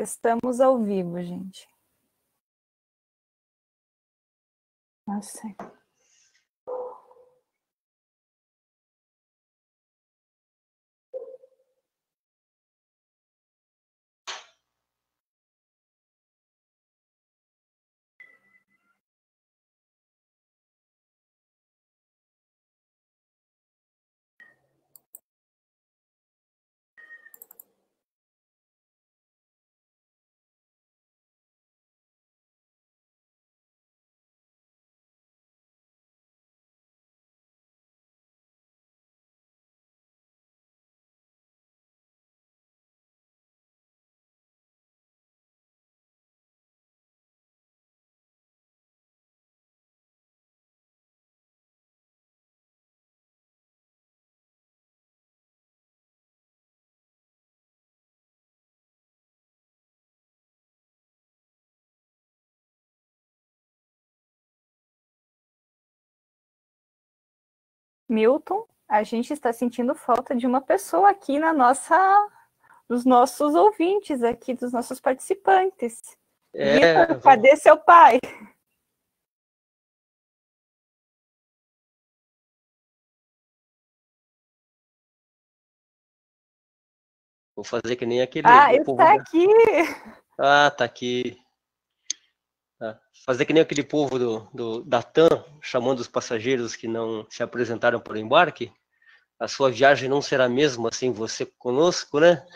Estamos ao vivo, gente. Nossa. Milton, a gente está sentindo falta de uma pessoa aqui na nossa, dos nossos ouvintes aqui, dos nossos participantes. É, Vitor, cadê seu pai? Vou fazer que nem aquele. Ah, ele está aqui. Ah, tá aqui. Tá. Fazer que nem aquele povo do, do, da TAM, chamando os passageiros que não se apresentaram para o embarque. A sua viagem não será a mesma sem você conosco, né?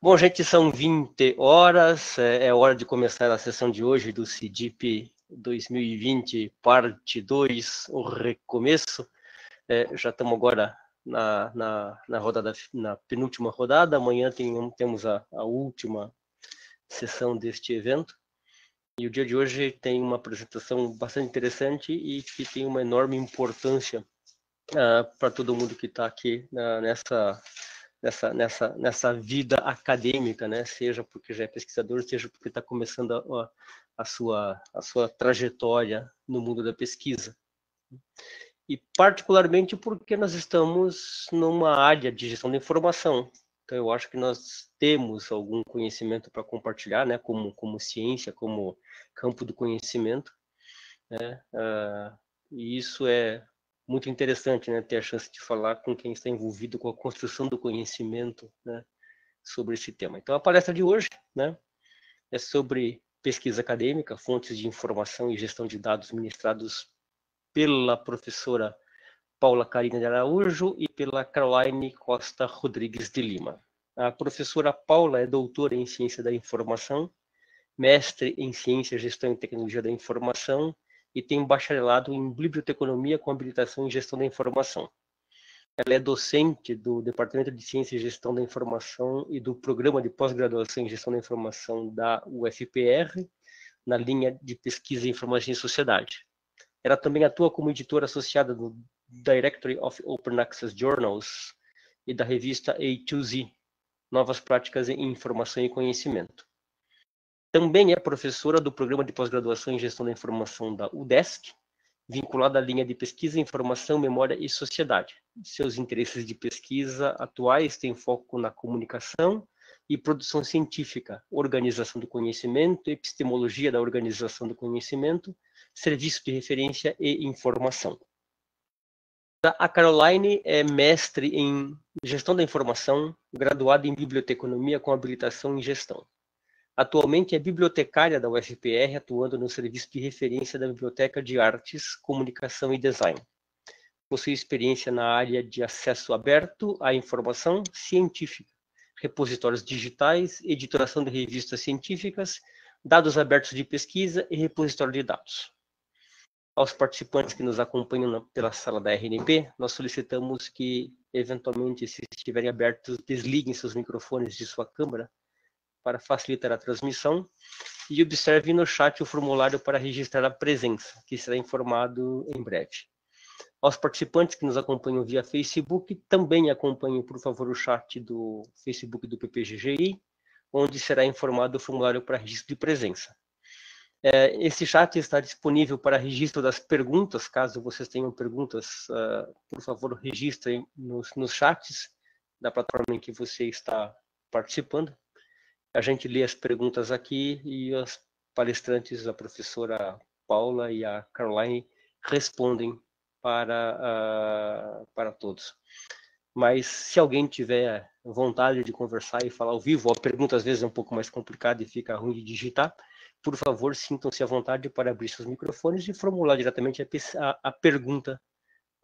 Bom, gente, são 20 horas, é, é hora de começar a sessão de hoje do CIDIP 2020, parte 2, o recomeço. É, já estamos agora na, na, na, rodada, na penúltima rodada, amanhã tem, temos a, a última sessão deste evento. E o dia de hoje tem uma apresentação bastante interessante e que tem uma enorme importância uh, para todo mundo que está aqui uh, nessa, nessa, nessa, nessa vida acadêmica, né? seja porque já é pesquisador, seja porque está começando a, a, sua, a sua trajetória no mundo da pesquisa. E particularmente porque nós estamos numa área de gestão da informação, então, eu acho que nós temos algum conhecimento para compartilhar, né, como, como ciência, como campo do conhecimento, né, uh, e isso é muito interessante, né, ter a chance de falar com quem está envolvido com a construção do conhecimento, né, sobre esse tema. Então, a palestra de hoje, né, é sobre pesquisa acadêmica, fontes de informação e gestão de dados ministrados pela professora Paula Carina de Araújo e pela Caroline Costa Rodrigues de Lima. A professora Paula é doutora em Ciência da Informação, mestre em Ciência, Gestão e Tecnologia da Informação e tem bacharelado em Biblioteconomia com habilitação em Gestão da Informação. Ela é docente do Departamento de Ciência e Gestão da Informação e do Programa de Pós-Graduação em Gestão da Informação da UFPR, na linha de Pesquisa em Informação e Sociedade. Ela também atua como editora associada do Directory of Open Access Journals e da revista A2Z, Novas Práticas em Informação e Conhecimento. Também é professora do Programa de Pós-Graduação em Gestão da Informação da UDESC, vinculada à linha de Pesquisa, Informação, Memória e Sociedade. Seus interesses de pesquisa atuais têm foco na comunicação e produção científica, organização do conhecimento, epistemologia da organização do conhecimento, serviço de referência e informação. A Caroline é mestre em Gestão da Informação, graduada em Biblioteconomia com habilitação em Gestão. Atualmente é bibliotecária da UFPR, atuando no serviço de referência da Biblioteca de Artes, Comunicação e Design. Possui experiência na área de acesso aberto à informação científica, repositórios digitais, editoração de revistas científicas, dados abertos de pesquisa e repositório de dados aos participantes que nos acompanham na, pela sala da RNP, nós solicitamos que, eventualmente, se estiverem abertos, desliguem seus microfones de sua câmera para facilitar a transmissão e observe no chat o formulário para registrar a presença, que será informado em breve. Aos participantes que nos acompanham via Facebook, também acompanhem, por favor, o chat do Facebook do PPGGI, onde será informado o formulário para registro de presença. É, esse chat está disponível para registro das perguntas, caso vocês tenham perguntas, uh, por favor, registrem nos, nos chats da plataforma em que você está participando. A gente lê as perguntas aqui e as palestrantes, a professora Paula e a Caroline, respondem para, uh, para todos. Mas se alguém tiver vontade de conversar e falar ao vivo, a pergunta às vezes é um pouco mais complicada e fica ruim de digitar, por favor, sintam-se à vontade para abrir seus microfones e formular diretamente a, a, a pergunta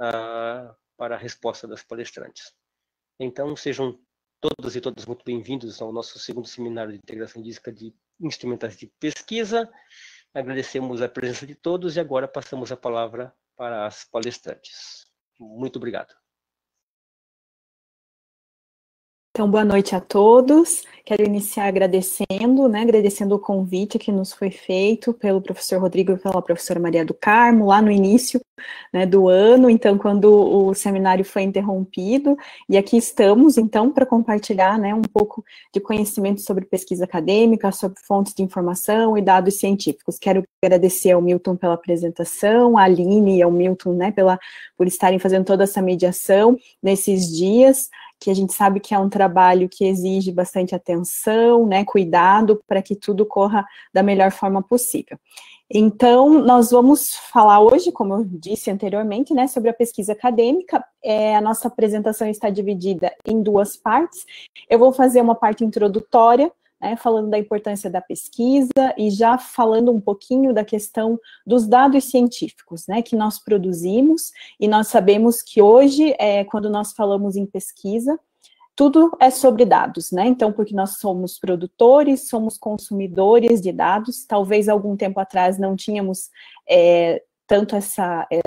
uh, para a resposta das palestrantes. Então, sejam todos e todas muito bem-vindos ao nosso segundo seminário de integração dística de instrumentais de pesquisa. Agradecemos a presença de todos e agora passamos a palavra para as palestrantes. Muito obrigado. Então, boa noite a todos. Quero iniciar agradecendo, né, agradecendo o convite que nos foi feito pelo professor Rodrigo e pela professora Maria do Carmo, lá no início né, do ano, então, quando o seminário foi interrompido, e aqui estamos, então, para compartilhar, né, um pouco de conhecimento sobre pesquisa acadêmica, sobre fontes de informação e dados científicos. Quero agradecer ao Milton pela apresentação, a Aline e ao Milton, né, pela, por estarem fazendo toda essa mediação nesses dias, que a gente sabe que é um trabalho que exige bastante atenção, né, cuidado para que tudo corra da melhor forma possível. Então, nós vamos falar hoje, como eu disse anteriormente, né, sobre a pesquisa acadêmica. É, a nossa apresentação está dividida em duas partes. Eu vou fazer uma parte introdutória, né, falando da importância da pesquisa e já falando um pouquinho da questão dos dados científicos, né, que nós produzimos, e nós sabemos que hoje, é, quando nós falamos em pesquisa, tudo é sobre dados, né, então, porque nós somos produtores, somos consumidores de dados, talvez algum tempo atrás não tínhamos é, tanto essa, é,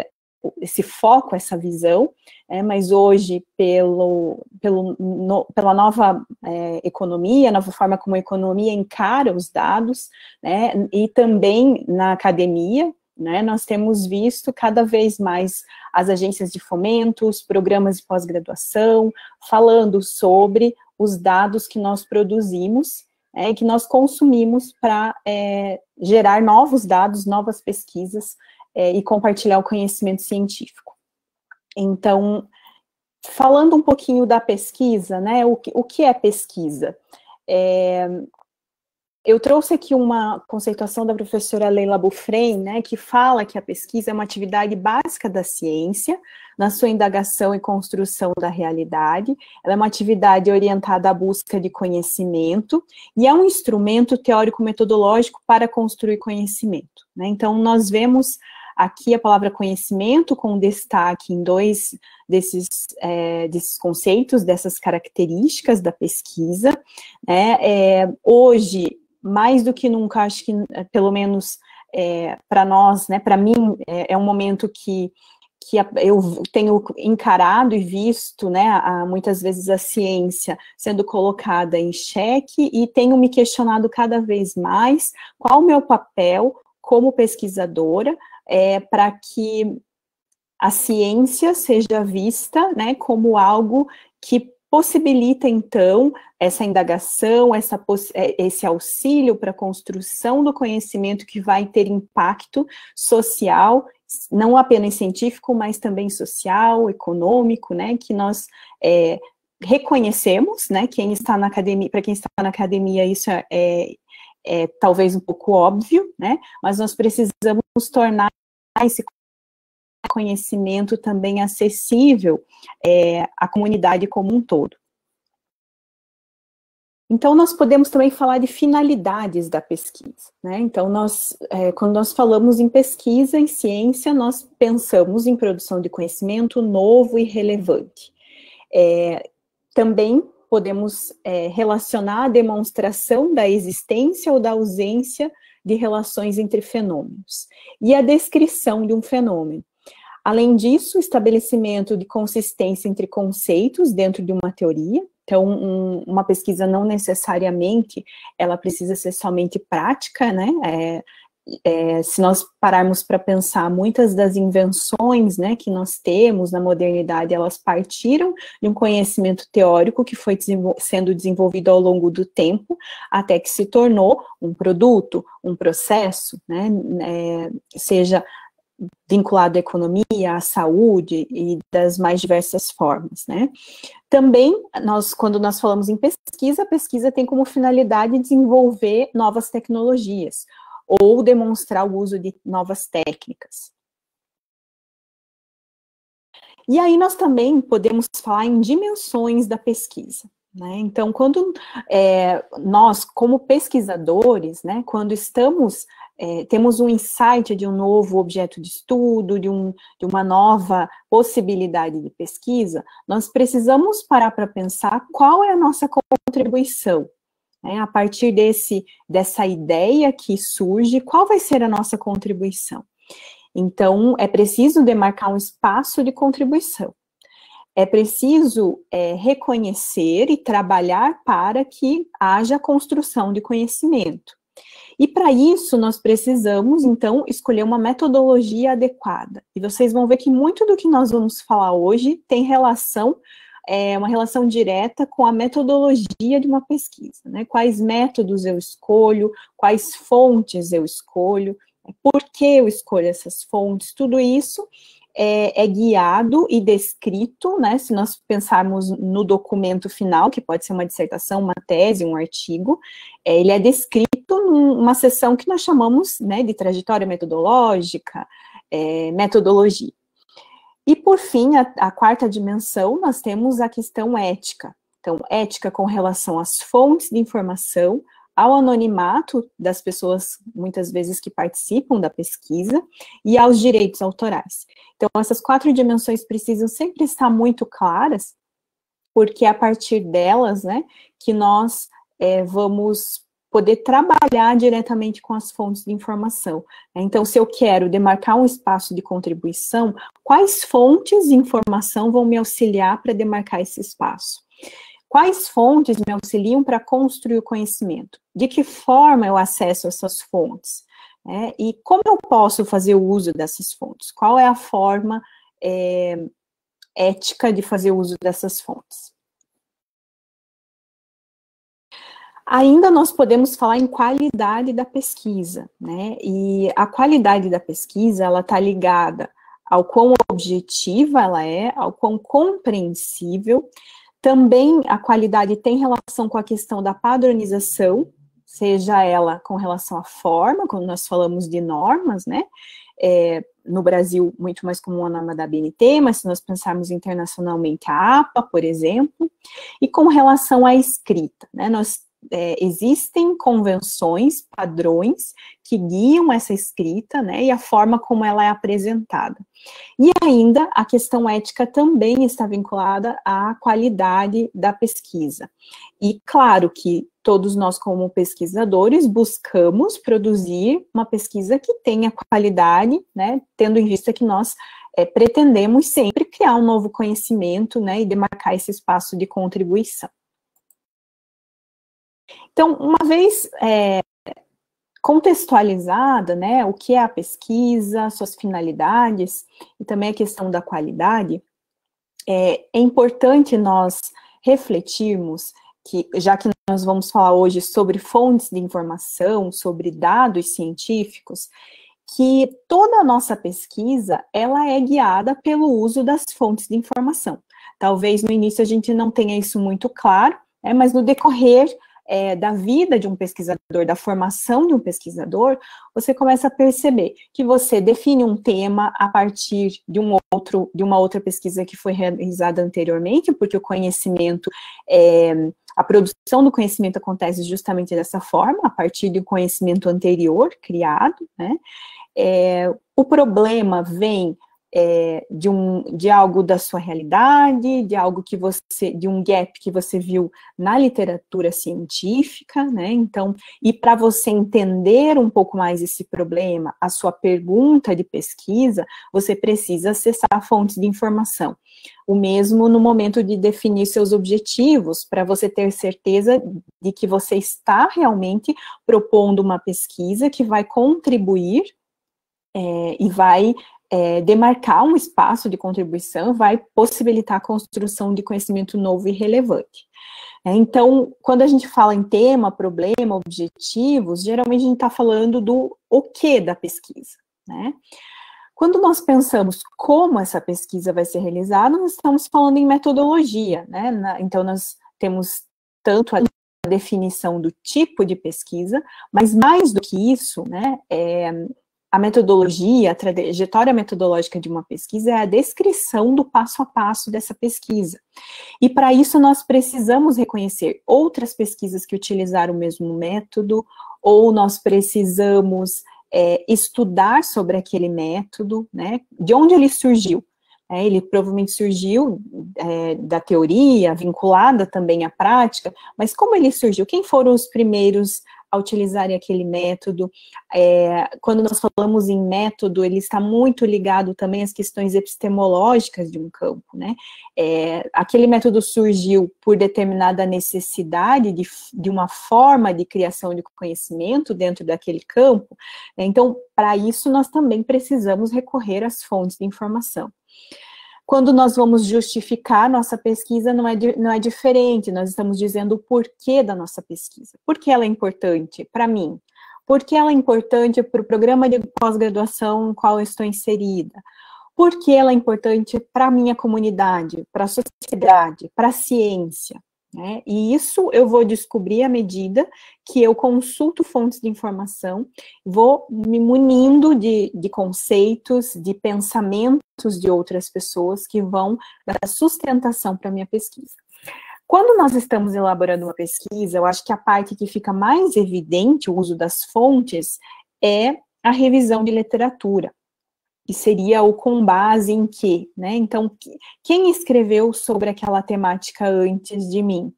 esse foco, essa visão, é, mas hoje, pelo, pelo, no, pela nova é, economia, nova forma como a economia encara os dados, né, e também na academia, né, nós temos visto cada vez mais as agências de fomento, os programas de pós-graduação, falando sobre os dados que nós produzimos, é, que nós consumimos para é, gerar novos dados, novas pesquisas, é, e compartilhar o conhecimento científico. Então, falando um pouquinho da pesquisa, né, o que, o que é pesquisa? É, eu trouxe aqui uma conceituação da professora Leila Bufrem, né, que fala que a pesquisa é uma atividade básica da ciência, na sua indagação e construção da realidade. Ela é uma atividade orientada à busca de conhecimento e é um instrumento teórico-metodológico para construir conhecimento. Né? Então, nós vemos Aqui a palavra conhecimento, com destaque em dois desses, é, desses conceitos, dessas características da pesquisa. Né? É, hoje, mais do que nunca, acho que, é, pelo menos é, para nós, né, para mim, é, é, um momento que, que eu tenho encarado e visto, né, a, muitas vezes a ciência sendo colocada em xeque e tenho me questionado cada vez mais qual o meu papel como pesquisadora, é, para que a ciência seja vista né, como algo que possibilita, então, essa indagação, essa, é, esse auxílio para a construção do conhecimento que vai ter impacto social, não apenas científico, mas também social, econômico, né, que nós é, reconhecemos, né, quem está na academia, para quem está na academia, isso é, é, é talvez um pouco óbvio, né, mas nós precisamos tornar esse conhecimento também acessível é, à comunidade como um todo. Então, nós podemos também falar de finalidades da pesquisa, né? Então, nós, é, quando nós falamos em pesquisa, em ciência, nós pensamos em produção de conhecimento novo e relevante. É, também podemos é, relacionar a demonstração da existência ou da ausência de relações entre fenômenos e a descrição de um fenômeno. Além disso, estabelecimento de consistência entre conceitos dentro de uma teoria. Então, um, uma pesquisa não necessariamente ela precisa ser somente prática, né? É, é, se nós pararmos para pensar, muitas das invenções né, que nós temos na modernidade, elas partiram de um conhecimento teórico que foi desenvol sendo desenvolvido ao longo do tempo, até que se tornou um produto, um processo, né, é, seja vinculado à economia, à saúde e das mais diversas formas, né? Também, nós, quando nós falamos em pesquisa, a pesquisa tem como finalidade desenvolver novas tecnologias ou demonstrar o uso de novas técnicas. E aí nós também podemos falar em dimensões da pesquisa. Né? Então, quando é, nós, como pesquisadores, né, quando estamos, é, temos um insight de um novo objeto de estudo, de, um, de uma nova possibilidade de pesquisa, nós precisamos parar para pensar qual é a nossa contribuição. Né? A partir desse, dessa ideia que surge, qual vai ser a nossa contribuição? Então, é preciso demarcar um espaço de contribuição é preciso é, reconhecer e trabalhar para que haja construção de conhecimento. E para isso, nós precisamos, então, escolher uma metodologia adequada. E vocês vão ver que muito do que nós vamos falar hoje tem relação, é, uma relação direta com a metodologia de uma pesquisa. Né? Quais métodos eu escolho, quais fontes eu escolho, por que eu escolho essas fontes, tudo isso é, é, guiado e descrito, né, se nós pensarmos no documento final, que pode ser uma dissertação, uma tese, um artigo, é, ele é descrito numa seção que nós chamamos né, de trajetória metodológica, é, metodologia. E, por fim, a, a quarta dimensão, nós temos a questão ética. Então, ética com relação às fontes de informação, ao anonimato das pessoas, muitas vezes, que participam da pesquisa, e aos direitos autorais. Então, essas quatro dimensões precisam sempre estar muito claras, porque é a partir delas, né, que nós é, vamos poder trabalhar diretamente com as fontes de informação. Então, se eu quero demarcar um espaço de contribuição, quais fontes de informação vão me auxiliar para demarcar esse espaço? Quais fontes me auxiliam para construir o conhecimento? De que forma eu acesso essas fontes? É, e como eu posso fazer o uso dessas fontes? Qual é a forma é, ética de fazer uso dessas fontes? Ainda nós podemos falar em qualidade da pesquisa, né? E a qualidade da pesquisa, ela está ligada ao quão objetiva ela é, ao quão compreensível, também a qualidade tem relação com a questão da padronização, seja ela com relação à forma, quando nós falamos de normas, né? É, no Brasil, muito mais comum a norma da BNT, mas se nós pensarmos internacionalmente, a APA, por exemplo, e com relação à escrita, né? Nós é, existem convenções, padrões que guiam essa escrita, né, e a forma como ela é apresentada. E ainda a questão ética também está vinculada à qualidade da pesquisa. E claro que todos nós, como pesquisadores, buscamos produzir uma pesquisa que tenha qualidade, né, tendo em vista que nós é, pretendemos sempre criar um novo conhecimento, né, e demarcar esse espaço de contribuição. Então, uma vez é, contextualizada, né, o que é a pesquisa, suas finalidades e também a questão da qualidade, é, é importante nós refletirmos que, já que nós vamos falar hoje sobre fontes de informação, sobre dados científicos, que toda a nossa pesquisa, ela é guiada pelo uso das fontes de informação. Talvez no início a gente não tenha isso muito claro, né, mas no decorrer é, da vida de um pesquisador, da formação de um pesquisador, você começa a perceber que você define um tema a partir de um outro, de uma outra pesquisa que foi realizada anteriormente, porque o conhecimento, é, a produção do conhecimento acontece justamente dessa forma, a partir um conhecimento anterior criado, né? É, o problema vem é, de, um, de algo da sua realidade, de algo que você, de um gap que você viu na literatura científica, né? Então, e para você entender um pouco mais esse problema, a sua pergunta de pesquisa, você precisa acessar fontes de informação. O mesmo no momento de definir seus objetivos, para você ter certeza de que você está realmente propondo uma pesquisa que vai contribuir é, e vai é, demarcar um espaço de contribuição vai possibilitar a construção de conhecimento novo e relevante. É, então, quando a gente fala em tema, problema, objetivos, geralmente a gente está falando do o que da pesquisa, né? Quando nós pensamos como essa pesquisa vai ser realizada, nós estamos falando em metodologia, né? Na, então, nós temos tanto a definição do tipo de pesquisa, mas mais do que isso, né, é, a metodologia, a trajetória metodológica de uma pesquisa é a descrição do passo a passo dessa pesquisa. E para isso nós precisamos reconhecer outras pesquisas que utilizaram o mesmo método, ou nós precisamos é, estudar sobre aquele método, né, de onde ele surgiu. É, ele provavelmente surgiu é, da teoria, vinculada também à prática, mas como ele surgiu? Quem foram os primeiros a utilizarem aquele método? É, quando nós falamos em método, ele está muito ligado também às questões epistemológicas de um campo, né? É, aquele método surgiu por determinada necessidade de, de uma forma de criação de conhecimento dentro daquele campo, né? então, para isso, nós também precisamos recorrer às fontes de informação. Quando nós vamos justificar nossa pesquisa, não é, não é diferente, nós estamos dizendo o porquê da nossa pesquisa. Por que ela é importante para mim? Por que ela é importante para o programa de pós-graduação no qual eu estou inserida? Por que ela é importante para a minha comunidade, para a sociedade, para a ciência? Né? E isso eu vou descobrir à medida que eu consulto fontes de informação, vou me munindo de, de conceitos, de pensamentos de outras pessoas que vão dar sustentação para a minha pesquisa. Quando nós estamos elaborando uma pesquisa, eu acho que a parte que fica mais evidente, o uso das fontes, é a revisão de literatura que seria o com base em quê, né? Então, quem escreveu sobre aquela temática antes de mim?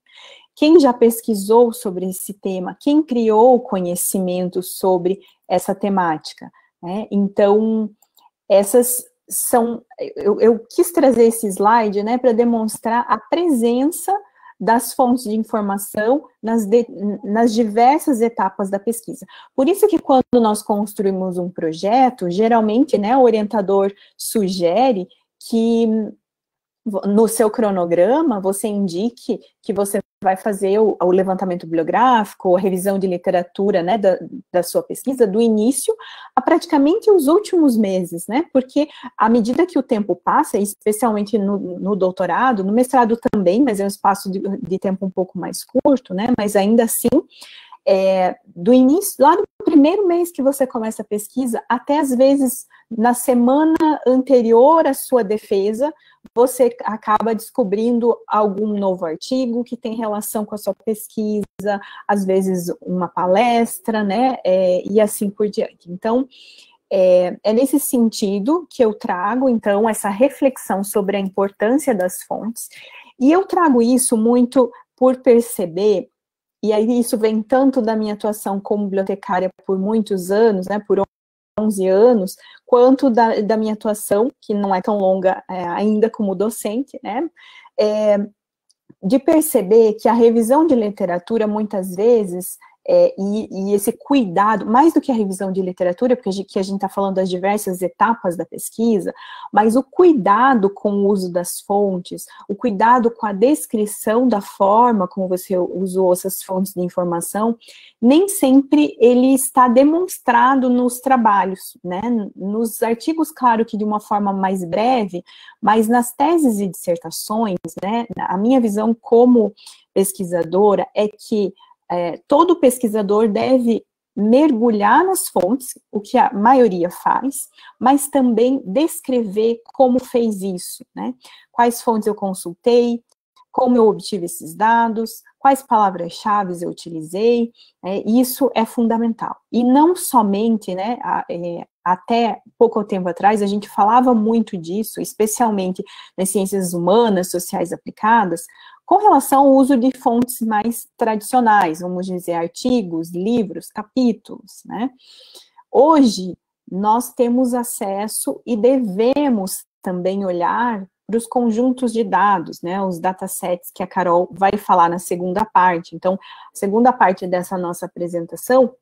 Quem já pesquisou sobre esse tema? Quem criou conhecimento sobre essa temática? Né? Então, essas são. Eu, eu, quis trazer esse slide né, para demonstrar a presença das fontes de informação nas, de, nas diversas etapas da pesquisa. Por isso que quando nós construímos um projeto, geralmente, né, o orientador sugere que no seu cronograma você indique que você vai fazer o, o levantamento bibliográfico, a revisão de literatura, né, da, da, sua pesquisa, do início a praticamente os últimos meses, né, porque à medida que o tempo passa, especialmente no, no doutorado, no mestrado também, mas é um espaço de, de tempo um pouco mais curto, né, mas ainda assim, é, do início, lá do primeiro mês que você começa a pesquisa, até às vezes na semana anterior à sua defesa, você acaba descobrindo algum novo artigo que tem relação com a sua pesquisa, às vezes uma palestra, né, é, e assim por diante. Então, é, é, nesse sentido que eu trago, então, essa reflexão sobre a importância das fontes, e eu trago isso muito por perceber, e aí isso vem tanto da minha atuação como bibliotecária por muitos anos, né, por 11 anos, quanto da, da minha atuação, que não é tão longa é, ainda como docente, né, é, de perceber que a revisão de literatura, muitas vezes, é, e, e, esse cuidado, mais do que a revisão de literatura, porque a gente está falando das diversas etapas da pesquisa, mas o cuidado com o uso das fontes, o cuidado com a descrição da forma como você usou essas fontes de informação, nem sempre ele está demonstrado nos trabalhos, né? Nos artigos, claro que de uma forma mais breve, mas nas teses e dissertações, né? A minha visão como pesquisadora é que é, todo pesquisador deve mergulhar nas fontes, o que a maioria faz, mas também descrever como fez isso, né? Quais fontes eu consultei, como eu obtive esses dados, quais palavras-chave eu utilizei, é, isso é fundamental. E não somente, né, a, é, até pouco tempo atrás, a gente falava muito disso, especialmente nas ciências humanas, sociais aplicadas, com relação ao uso de fontes mais tradicionais, vamos dizer, artigos, livros, capítulos, né? Hoje, nós temos acesso e devemos também olhar para os conjuntos de dados, né, os datasets que a Carol vai falar na segunda parte. Então, a segunda parte dessa nossa apresentação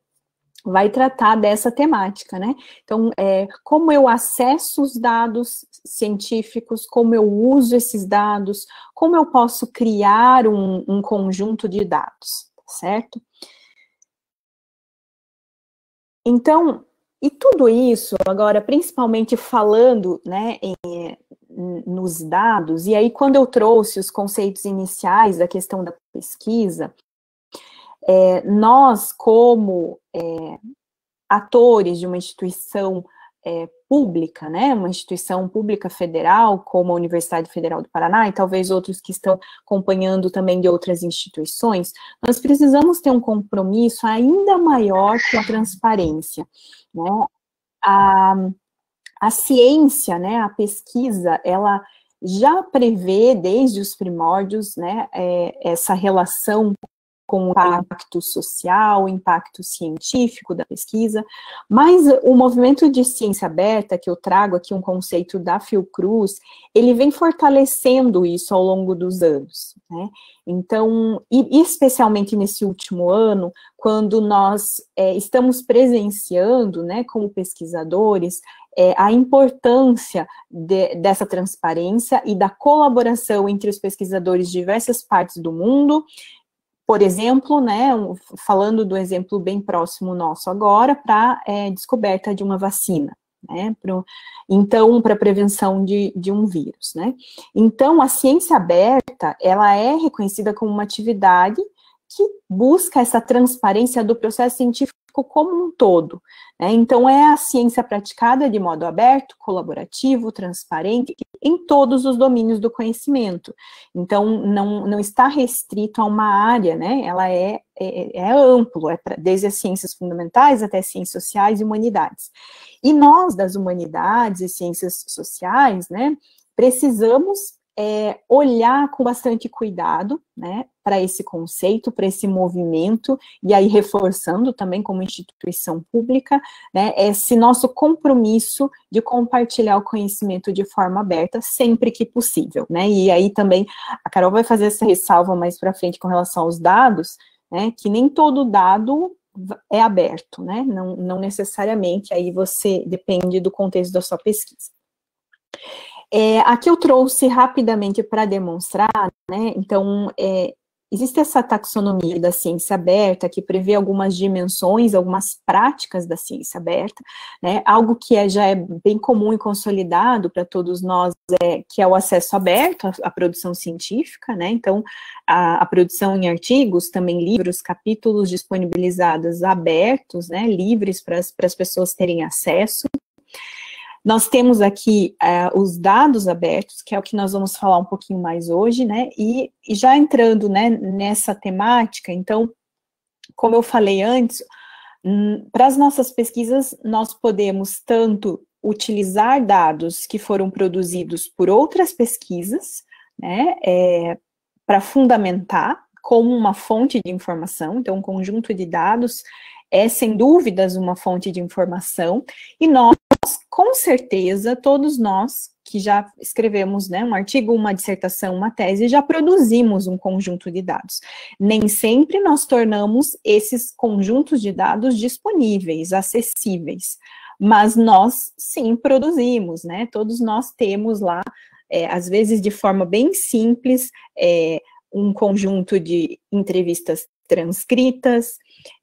vai tratar dessa temática, né? Então, é, como eu acesso os dados científicos, como eu uso esses dados, como eu posso criar um, um conjunto de dados, certo? Então, e tudo isso, agora, principalmente falando né, em, nos dados, e aí quando eu trouxe os conceitos iniciais da questão da pesquisa, é, nós, como é, atores de uma instituição é, pública, né, uma instituição pública federal, como a Universidade Federal do Paraná, e talvez outros que estão acompanhando também de outras instituições, nós precisamos ter um compromisso ainda maior com a transparência. Né? A, a ciência, né, a pesquisa, ela já prevê desde os primórdios, né, é, essa relação com o impacto social, o impacto científico da pesquisa, mas o movimento de ciência aberta, que eu trago aqui um conceito da Fiocruz, ele vem fortalecendo isso ao longo dos anos, né? Então, e especialmente nesse último ano, quando nós é, estamos presenciando, né, como pesquisadores, é, a importância de, dessa transparência e da colaboração entre os pesquisadores de diversas partes do mundo, por exemplo, né, falando do exemplo bem próximo nosso agora, para é, descoberta de uma vacina, né, pro, então, para prevenção de, de um vírus, né. Então, a ciência aberta, ela é reconhecida como uma atividade que busca essa transparência do processo científico como um todo. Né? Então, é a ciência praticada de modo aberto, colaborativo, transparente, em todos os domínios do conhecimento. Então, não, não está restrito a uma área, né? ela é, é, é amplo, é pra, desde as ciências fundamentais até ciências sociais e humanidades. E nós, das humanidades e ciências sociais, né, precisamos é, olhar com bastante cuidado, né, para esse conceito, para esse movimento, e aí reforçando também como instituição pública, né, esse nosso compromisso de compartilhar o conhecimento de forma aberta, sempre que possível, né, e aí também a Carol vai fazer essa ressalva mais para frente com relação aos dados, né, que nem todo dado é aberto, né, não, não necessariamente, aí você depende do contexto da sua pesquisa. É, aqui eu trouxe rapidamente para demonstrar, né, então, é, existe essa taxonomia da ciência aberta, que prevê algumas dimensões, algumas práticas da ciência aberta, né, algo que é, já é bem comum e consolidado para todos nós, é, que é o acesso aberto à, à produção científica, né, então, a, a, produção em artigos, também livros, capítulos disponibilizados abertos, né, livres para as pessoas terem acesso, nós temos aqui uh, os dados abertos, que é o que nós vamos falar um pouquinho mais hoje, né? E, e já entrando né, nessa temática, então, como eu falei antes, hum, para as nossas pesquisas, nós podemos tanto utilizar dados que foram produzidos por outras pesquisas, né, é, para fundamentar como uma fonte de informação, então um conjunto de dados é sem dúvidas uma fonte de informação, e nós com certeza, todos nós que já escrevemos né, um artigo, uma dissertação, uma tese, já produzimos um conjunto de dados. Nem sempre nós tornamos esses conjuntos de dados disponíveis, acessíveis, mas nós sim produzimos, né? Todos nós temos lá, é, às vezes de forma bem simples, é, um conjunto de entrevistas transcritas,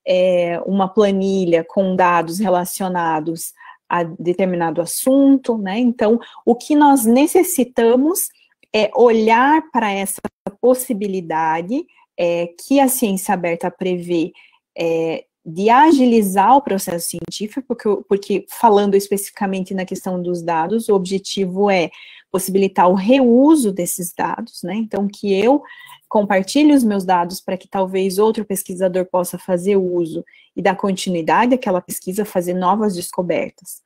é, uma planilha com dados relacionados a determinado assunto, né? Então, o que nós necessitamos é olhar para essa possibilidade é, que a ciência aberta prevê é, de agilizar o processo científico, porque, porque falando especificamente na questão dos dados, o objetivo é possibilitar o reuso desses dados, né? Então, que eu compartilhe os meus dados para que talvez outro pesquisador possa fazer uso e dar continuidade àquela pesquisa, fazer novas descobertas.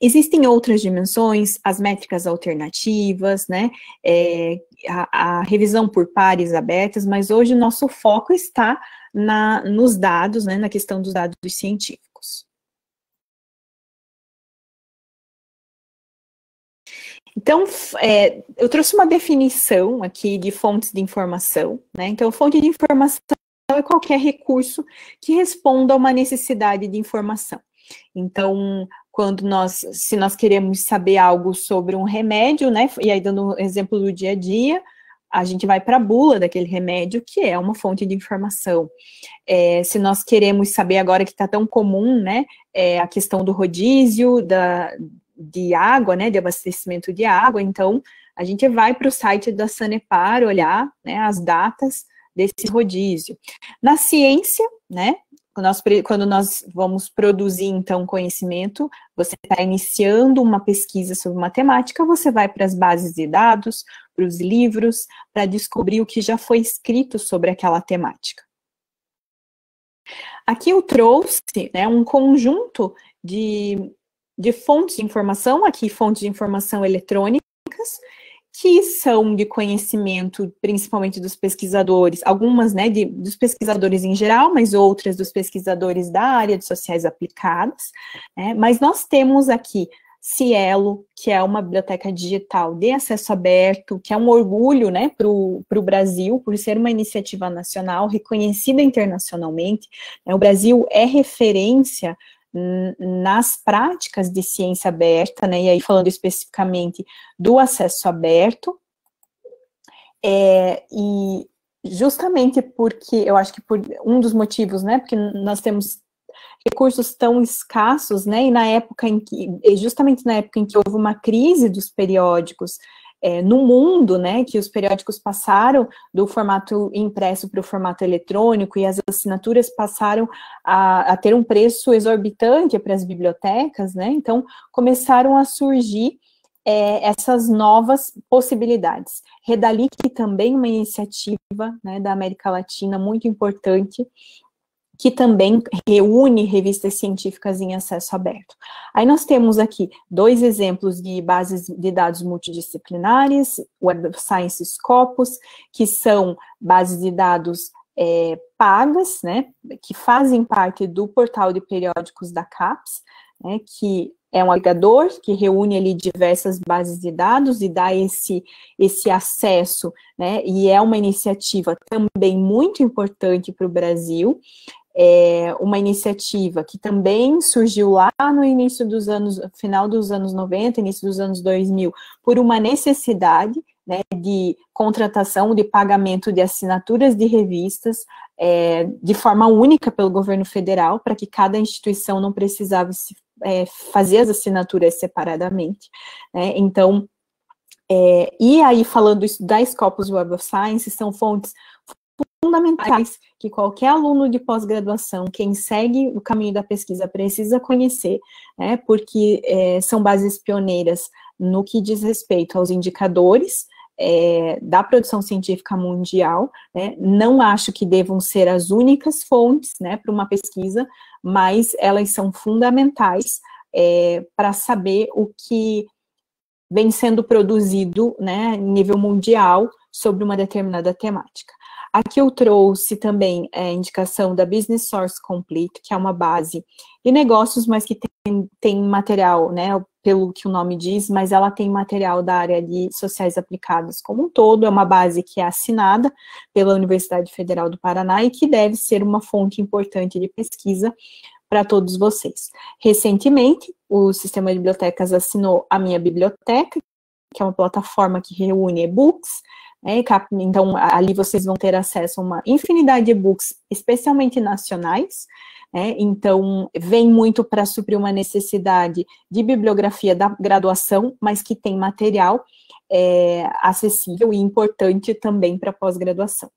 Existem outras dimensões, as métricas alternativas, né, é, a, a, revisão por pares abertas, mas hoje o nosso foco está na, nos dados, né, na questão dos dados científicos. Então, é, eu trouxe uma definição aqui de fontes de informação, né? Então, fonte de informação é qualquer recurso que responda a uma necessidade de informação. Então, quando nós, se nós queremos saber algo sobre um remédio, né? E aí, dando um exemplo do dia a dia, a gente vai para a bula daquele remédio, que é uma fonte de informação. É, se nós queremos saber agora que está tão comum, né, é, a questão do rodízio, da, de água, né, de abastecimento de água, então a gente vai para o site da Sanepar olhar né, as datas desse rodízio. Na ciência, né, nós, quando nós vamos produzir, então, conhecimento, você está iniciando uma pesquisa sobre matemática, você vai para as bases de dados, para os livros, para descobrir o que já foi escrito sobre aquela temática. Aqui eu trouxe né, um conjunto de, de fontes de informação, aqui fontes de informação eletrônicas, que são de conhecimento, principalmente dos pesquisadores, algumas, né, de, dos pesquisadores em geral, mas outras dos pesquisadores da área de sociais aplicadas, né, mas nós temos aqui Cielo, que é uma biblioteca digital de acesso aberto, que é um orgulho, né, para o Brasil, por ser uma iniciativa nacional reconhecida internacionalmente, né, o Brasil é referência nas práticas de ciência aberta, né, e aí falando especificamente do acesso aberto, é, e justamente porque, eu acho que por um dos motivos, né, porque nós temos recursos tão escassos, né, e na época em que, justamente na época em que houve uma crise dos periódicos, é, no mundo, né, que os periódicos passaram do formato impresso para o formato eletrônico e as assinaturas passaram a, a ter um preço exorbitante para as bibliotecas, né, então começaram a surgir é, essas novas possibilidades. Redalic também é uma iniciativa né, da América Latina muito importante, que também reúne revistas científicas em acesso aberto. Aí nós temos aqui dois exemplos de bases de dados multidisciplinares, Web Science Scopus, que são bases de dados é, pagas, né, que fazem parte do portal de periódicos da CAPES, né, que é um agregador que reúne ali diversas bases de dados e dá esse, esse acesso, né, e é uma iniciativa também muito importante para o Brasil, é uma iniciativa que também surgiu lá no início dos anos, final dos anos 90, início dos anos 2000, por uma necessidade né, de contratação, de pagamento de assinaturas de revistas é, de forma única pelo governo federal, para que cada instituição não precisava se, é, fazer as assinaturas separadamente. Né, então, é, e aí, falando isso da Scopus Web of Science, são fontes fundamentais que qualquer aluno de pós-graduação, quem segue o caminho da pesquisa, precisa conhecer, né, porque é, são bases pioneiras no que diz respeito aos indicadores é, da produção científica mundial, né, não acho que devam ser as únicas fontes, né, para uma pesquisa, mas elas são fundamentais é, para saber o que vem sendo produzido, né, nível mundial sobre uma determinada temática. Aqui eu trouxe também a indicação da Business Source Complete, que é uma base de negócios, mas que tem, tem material, né, pelo que o nome diz, mas ela tem material da área de sociais aplicadas como um todo, é uma base que é assinada pela Universidade Federal do Paraná e que deve ser uma fonte importante de pesquisa para todos vocês. Recentemente, o Sistema de Bibliotecas assinou a Minha Biblioteca, que é uma plataforma que reúne e-books, né? Então, ali vocês vão ter acesso a uma infinidade de e-books, especialmente nacionais. Né? Então, vem muito para suprir uma necessidade de bibliografia da graduação, mas que tem material é, acessível e importante também para pós-graduação.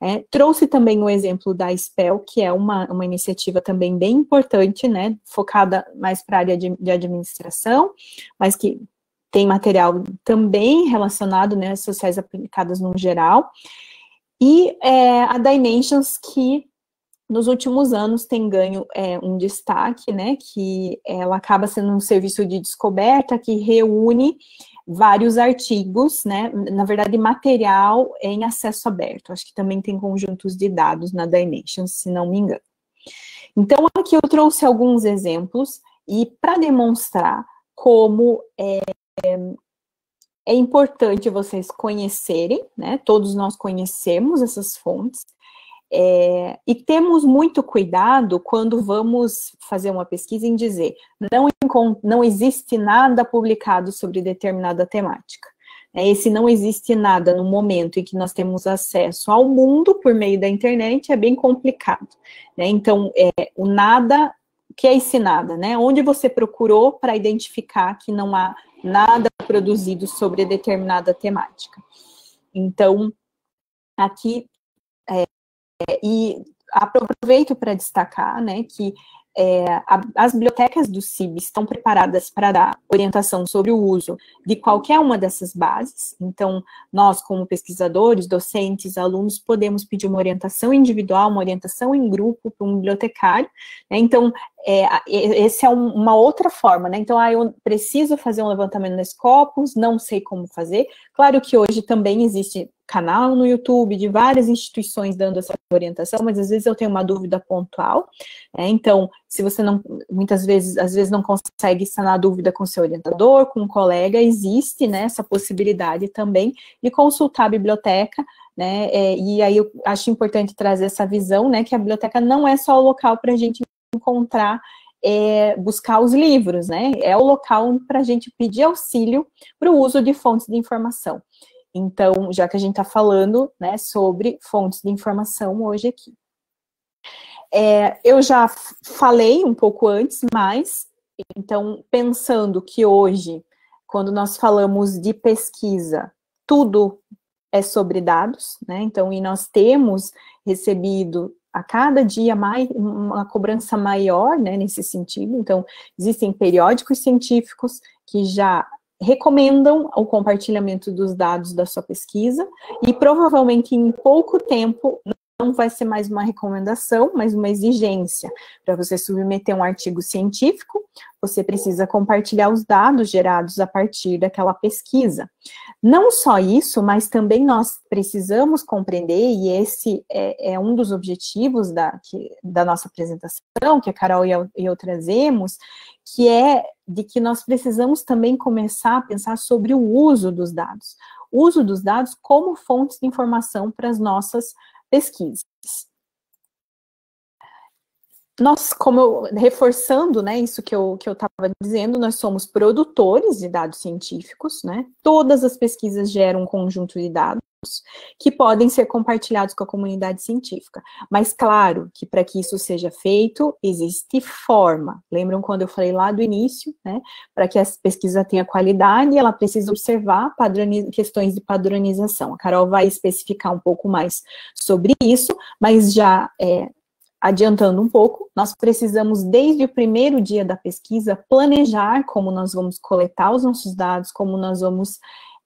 É, trouxe também o exemplo da SPEL, que é uma, uma iniciativa também bem importante, né, focada mais para a área de, de administração, mas que tem material também relacionado, né, sociais aplicadas no geral, e é, a Dimensions, que nos últimos anos tem ganho é, um destaque, né, que ela acaba sendo um serviço de descoberta que reúne vários artigos, né, na verdade, material em acesso aberto. Acho que também tem conjuntos de dados na Dimensions, se não me engano. Então, aqui eu trouxe alguns exemplos, e para demonstrar como é, é importante vocês conhecerem, né? Todos nós conhecemos essas fontes. É, e temos muito cuidado quando vamos fazer uma pesquisa em dizer não, não existe nada publicado sobre determinada temática. Né? Esse não existe nada no momento em que nós temos acesso ao mundo por meio da internet é bem complicado. Né? Então, é, o nada, que é esse nada? Né? Onde você procurou para identificar que não há nada produzido sobre determinada temática. Então, aqui, é, e aproveito para destacar, né, que é, a, as bibliotecas do CIB estão preparadas para dar orientação sobre o uso de qualquer uma dessas bases. Então, nós, como pesquisadores, docentes, alunos, podemos pedir uma orientação individual, uma orientação em grupo para um bibliotecário. Né? Então, é, essa é um, uma outra forma, né? Então, ah, eu preciso fazer um levantamento nesse Scopus, não sei como fazer. Claro que hoje também existe canal no YouTube de várias instituições dando essa orientação, mas às vezes eu tenho uma dúvida pontual. Né? Então, se você não, muitas vezes, às vezes não consegue sanar a dúvida com seu orientador, com um colega, existe né, essa possibilidade também de consultar a biblioteca né? É, e aí eu acho importante trazer essa visão, né? Que a biblioteca não é só o local para a gente encontrar, é, buscar os livros, né? É o local para a gente pedir auxílio para o uso de fontes de informação. Então, já que a gente está falando né, sobre fontes de informação hoje aqui. É, eu já falei um pouco antes, mas, então, pensando que hoje, quando nós falamos de pesquisa, tudo é sobre dados, né? Então, e nós temos recebido a cada dia mais, uma cobrança maior, né, nesse sentido. Então, existem periódicos científicos que já recomendam o compartilhamento dos dados da sua pesquisa e provavelmente em pouco tempo não vai ser mais uma recomendação, mas uma exigência. Para você submeter um artigo científico, você precisa compartilhar os dados gerados a partir daquela pesquisa. Não só isso, mas também nós precisamos compreender, e esse é, é um dos objetivos da, que, da nossa apresentação, que a Carol e eu, e eu trazemos, que é de que nós precisamos também começar a pensar sobre o uso dos dados. Uso dos dados como fontes de informação para as nossas pesquisas. Nós, como eu, reforçando, né, isso que eu que eu estava dizendo, nós somos produtores de dados científicos, né? Todas as pesquisas geram um conjunto de dados que podem ser compartilhados com a comunidade científica. Mas claro que para que isso seja feito, existe forma. Lembram quando eu falei lá do início, né? Para que a pesquisa tenha qualidade, ela precisa observar questões de padronização. A Carol vai especificar um pouco mais sobre isso, mas já é, adiantando um pouco, nós precisamos, desde o primeiro dia da pesquisa, planejar como nós vamos coletar os nossos dados, como nós vamos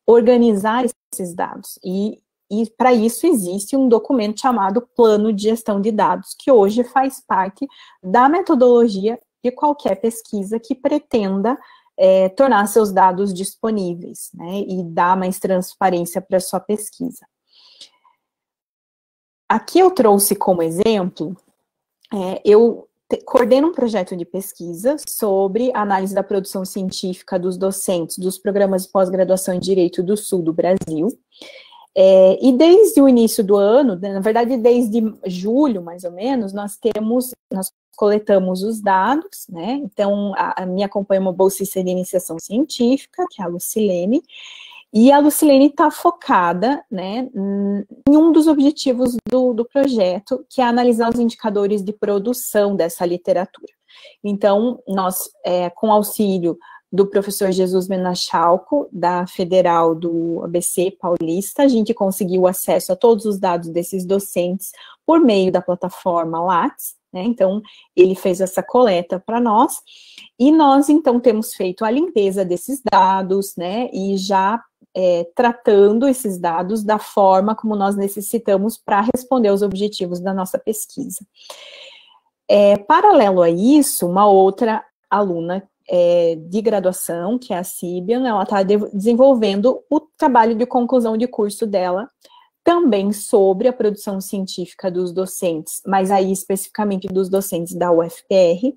organizar esses dados. E, e para isso existe um documento chamado Plano de Gestão de Dados, que hoje faz parte da metodologia de qualquer pesquisa que pretenda é, tornar seus dados disponíveis, né, e dar mais transparência para sua pesquisa. Aqui eu trouxe como exemplo, é, eu coordena um projeto de pesquisa sobre análise da produção científica dos docentes dos programas de pós-graduação em Direito do Sul do Brasil. É, e desde o início do ano, né, na verdade, desde julho, mais ou menos, nós temos, nós coletamos os dados, né? Então, a, a me acompanha uma bolsista de iniciação científica, que é a Lucilene, e a Lucilene está focada né, em um dos objetivos do, do projeto, que é analisar os indicadores de produção dessa literatura. Então, nós, é, com auxílio do professor Jesus Menachalco, da Federal do ABC Paulista, a gente conseguiu acesso a todos os dados desses docentes por meio da plataforma Lattes, né? Então, ele fez essa coleta para nós, e nós, então, temos feito a limpeza desses dados, né, e já é, tratando esses dados da forma como nós necessitamos para responder aos objetivos da nossa pesquisa. É, paralelo a isso, uma outra aluna é, de graduação, que é a Sibian, ela está de desenvolvendo o trabalho de conclusão de curso dela, também sobre a produção científica dos docentes, mas aí especificamente dos docentes da UFPR,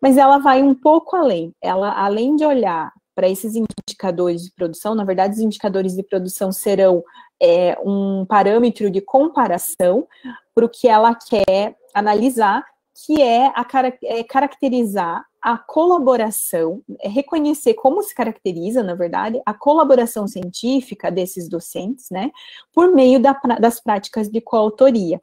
mas ela vai um pouco além. Ela, além de olhar para esses indicadores de produção, na verdade, os indicadores de produção serão é, um parâmetro de comparação para o que ela quer analisar, que é, a, é caracterizar a colaboração, é reconhecer como se caracteriza, na verdade, a colaboração científica desses docentes, né, por meio da, das práticas de coautoria.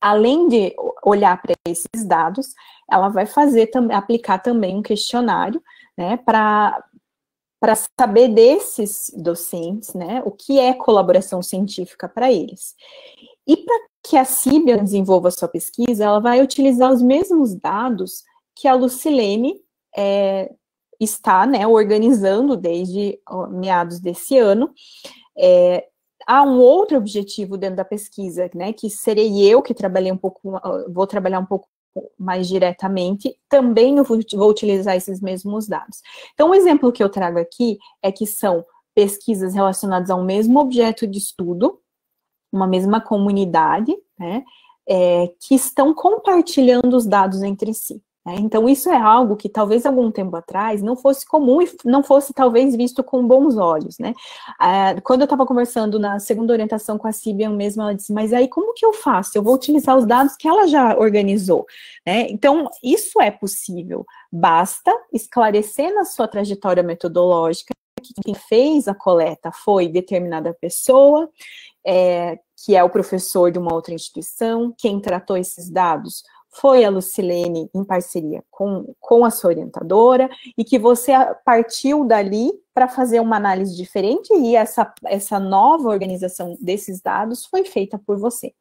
Além de olhar para esses dados, ela vai fazer aplicar também um questionário, né, para para saber desses docentes, né, o que é colaboração científica para eles. E para que a Cibia desenvolva sua pesquisa, ela vai utilizar os mesmos dados que a Lucilene é, está né, organizando desde meados desse ano. É, há um outro objetivo dentro da pesquisa, né, que serei eu que trabalhei um pouco, vou trabalhar um pouco mais diretamente, também eu vou, utilizar esses mesmos dados. Então, um exemplo que eu trago aqui é que são pesquisas relacionadas ao mesmo objeto de estudo, uma mesma comunidade, né, é, que estão compartilhando os dados entre si. Né? Então, isso é algo que talvez algum tempo atrás não fosse comum e não fosse talvez visto com bons olhos, né? Ah, quando eu estava conversando na segunda orientação com a Cibian mesmo, ela disse, mas aí como que eu faço? Eu vou utilizar os dados que ela já organizou, né? Então, isso é possível, basta esclarecer na sua trajetória metodológica que quem fez a coleta foi determinada pessoa, é, que é o professor de uma outra instituição, quem tratou esses dados foi a Lucilene em parceria com, com a sua orientadora, e que você partiu dali para fazer uma análise diferente, e essa, essa nova organização desses dados foi feita por você.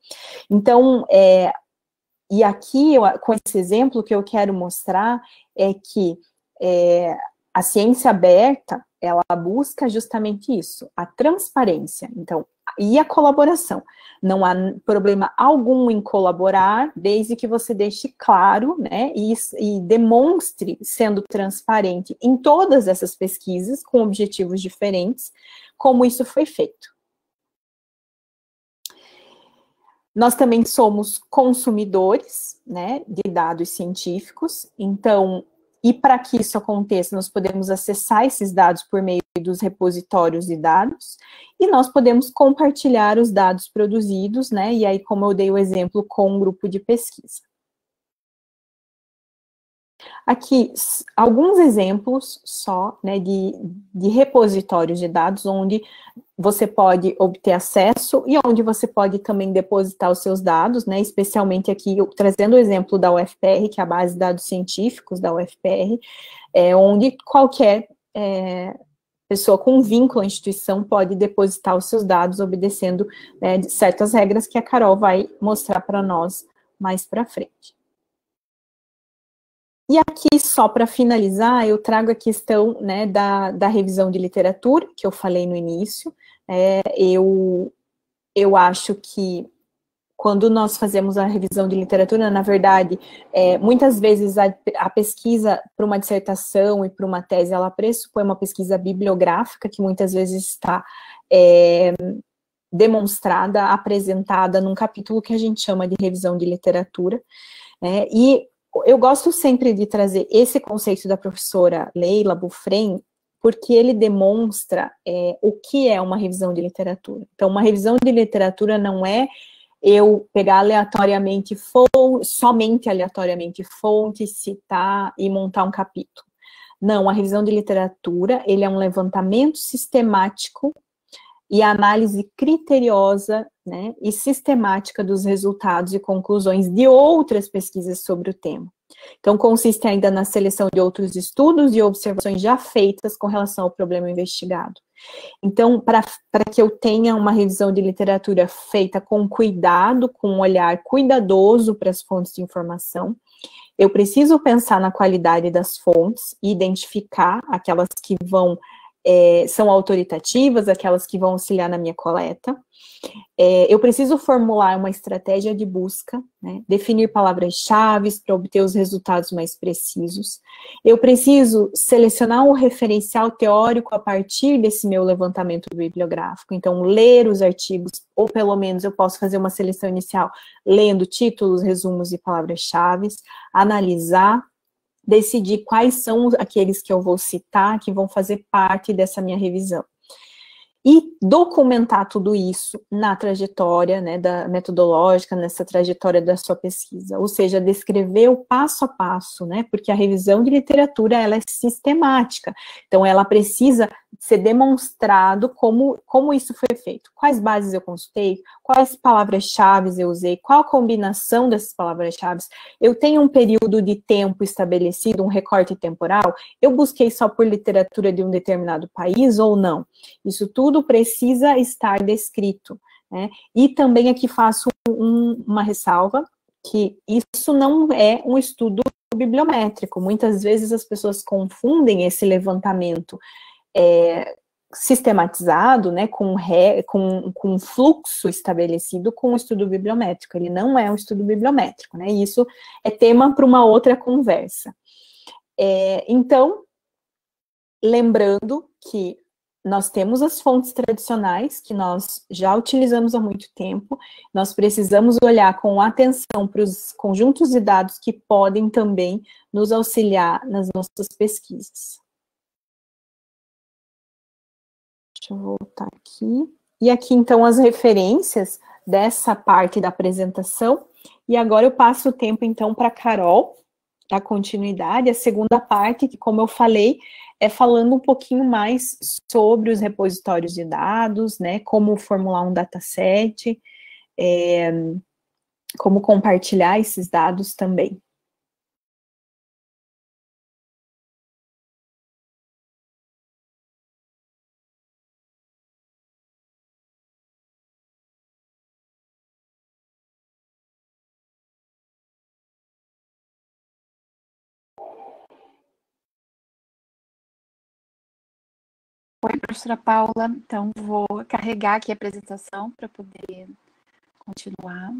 Então, é, e aqui, com esse exemplo, que eu quero mostrar é que é, a ciência aberta, ela busca justamente isso, a transparência. Então, e a colaboração. Não há problema algum em colaborar, desde que você deixe claro, né, e, e demonstre sendo transparente em todas essas pesquisas, com objetivos diferentes, como isso foi feito. Nós também somos consumidores, né, de dados científicos, então e para que isso aconteça, nós podemos acessar esses dados por meio dos repositórios de dados, e nós podemos compartilhar os dados produzidos, né? E aí, como eu dei o exemplo, com um grupo de pesquisa. Aqui, alguns exemplos só, né, de, de repositórios de dados, onde você pode obter acesso e onde você pode também depositar os seus dados, né, especialmente aqui, trazendo o exemplo da UFPR, que é a base de dados científicos da UFPR, é, onde qualquer é, pessoa com vínculo à instituição pode depositar os seus dados, obedecendo né, certas regras que a Carol vai mostrar para nós mais para frente. E aqui, só para finalizar, eu trago a questão né, da, da revisão de literatura, que eu falei no início. É, eu, eu acho que quando nós fazemos a revisão de literatura, na verdade, é, muitas vezes a, a pesquisa para uma dissertação e para uma tese, ela pressupõe uma pesquisa bibliográfica, que muitas vezes está é, demonstrada, apresentada num capítulo que a gente chama de revisão de literatura. É, e eu gosto sempre de trazer esse conceito da professora Leila Bufren, porque ele demonstra é, o que é uma revisão de literatura. Então, uma revisão de literatura não é eu pegar aleatoriamente, somente aleatoriamente fonte, citar e montar um capítulo. Não, a revisão de literatura, ele é um levantamento sistemático e análise criteriosa né, e sistemática dos resultados e conclusões de outras pesquisas sobre o tema. Então, consiste ainda na seleção de outros estudos e observações já feitas com relação ao problema investigado. Então, para que eu tenha uma revisão de literatura feita com cuidado, com um olhar cuidadoso para as fontes de informação, eu preciso pensar na qualidade das fontes e identificar aquelas que vão é, são autoritativas, aquelas que vão auxiliar na minha coleta. É, eu preciso formular uma estratégia de busca, né, definir palavras-chave para obter os resultados mais precisos. Eu preciso selecionar um referencial teórico a partir desse meu levantamento bibliográfico. Então, ler os artigos, ou pelo menos eu posso fazer uma seleção inicial lendo títulos, resumos e palavras-chave, analisar decidir quais são aqueles que eu vou citar que vão fazer parte dessa minha revisão. e documentar tudo isso na trajetória, né, da metodológica, nessa trajetória da sua pesquisa, ou seja, descrever o passo a passo, né, porque a revisão de literatura, ela é sistemática, então ela precisa ser demonstrado como, como isso foi feito, quais bases eu consultei, quais palavras-chave eu usei, qual a combinação dessas palavras-chave, eu tenho um período de tempo estabelecido, um recorte temporal, eu busquei só por literatura de um determinado país ou não, isso tudo precisa estar descrito, né, e também aqui faço um, uma ressalva, que isso não é um estudo bibliométrico, muitas vezes as pessoas confundem esse levantamento é, sistematizado, né, com, ré, com, com fluxo estabelecido com o estudo bibliométrico. Ele não é um estudo bibliométrico, né? Isso é tema para uma outra conversa. É, então, lembrando que nós temos as fontes tradicionais que nós já utilizamos há muito tempo, nós precisamos olhar com atenção para os conjuntos de dados que podem também nos auxiliar nas nossas pesquisas. Deixa eu voltar aqui. E aqui, então, as referências dessa parte da apresentação. E agora eu passo o tempo, então, para a Carol, da continuidade. A segunda parte, que, como eu falei, é falando um pouquinho mais sobre os repositórios de dados, né? Como formular um dataset, é, como compartilhar esses dados também. Professora Paula. Então, vou carregar aqui a apresentação para poder continuar.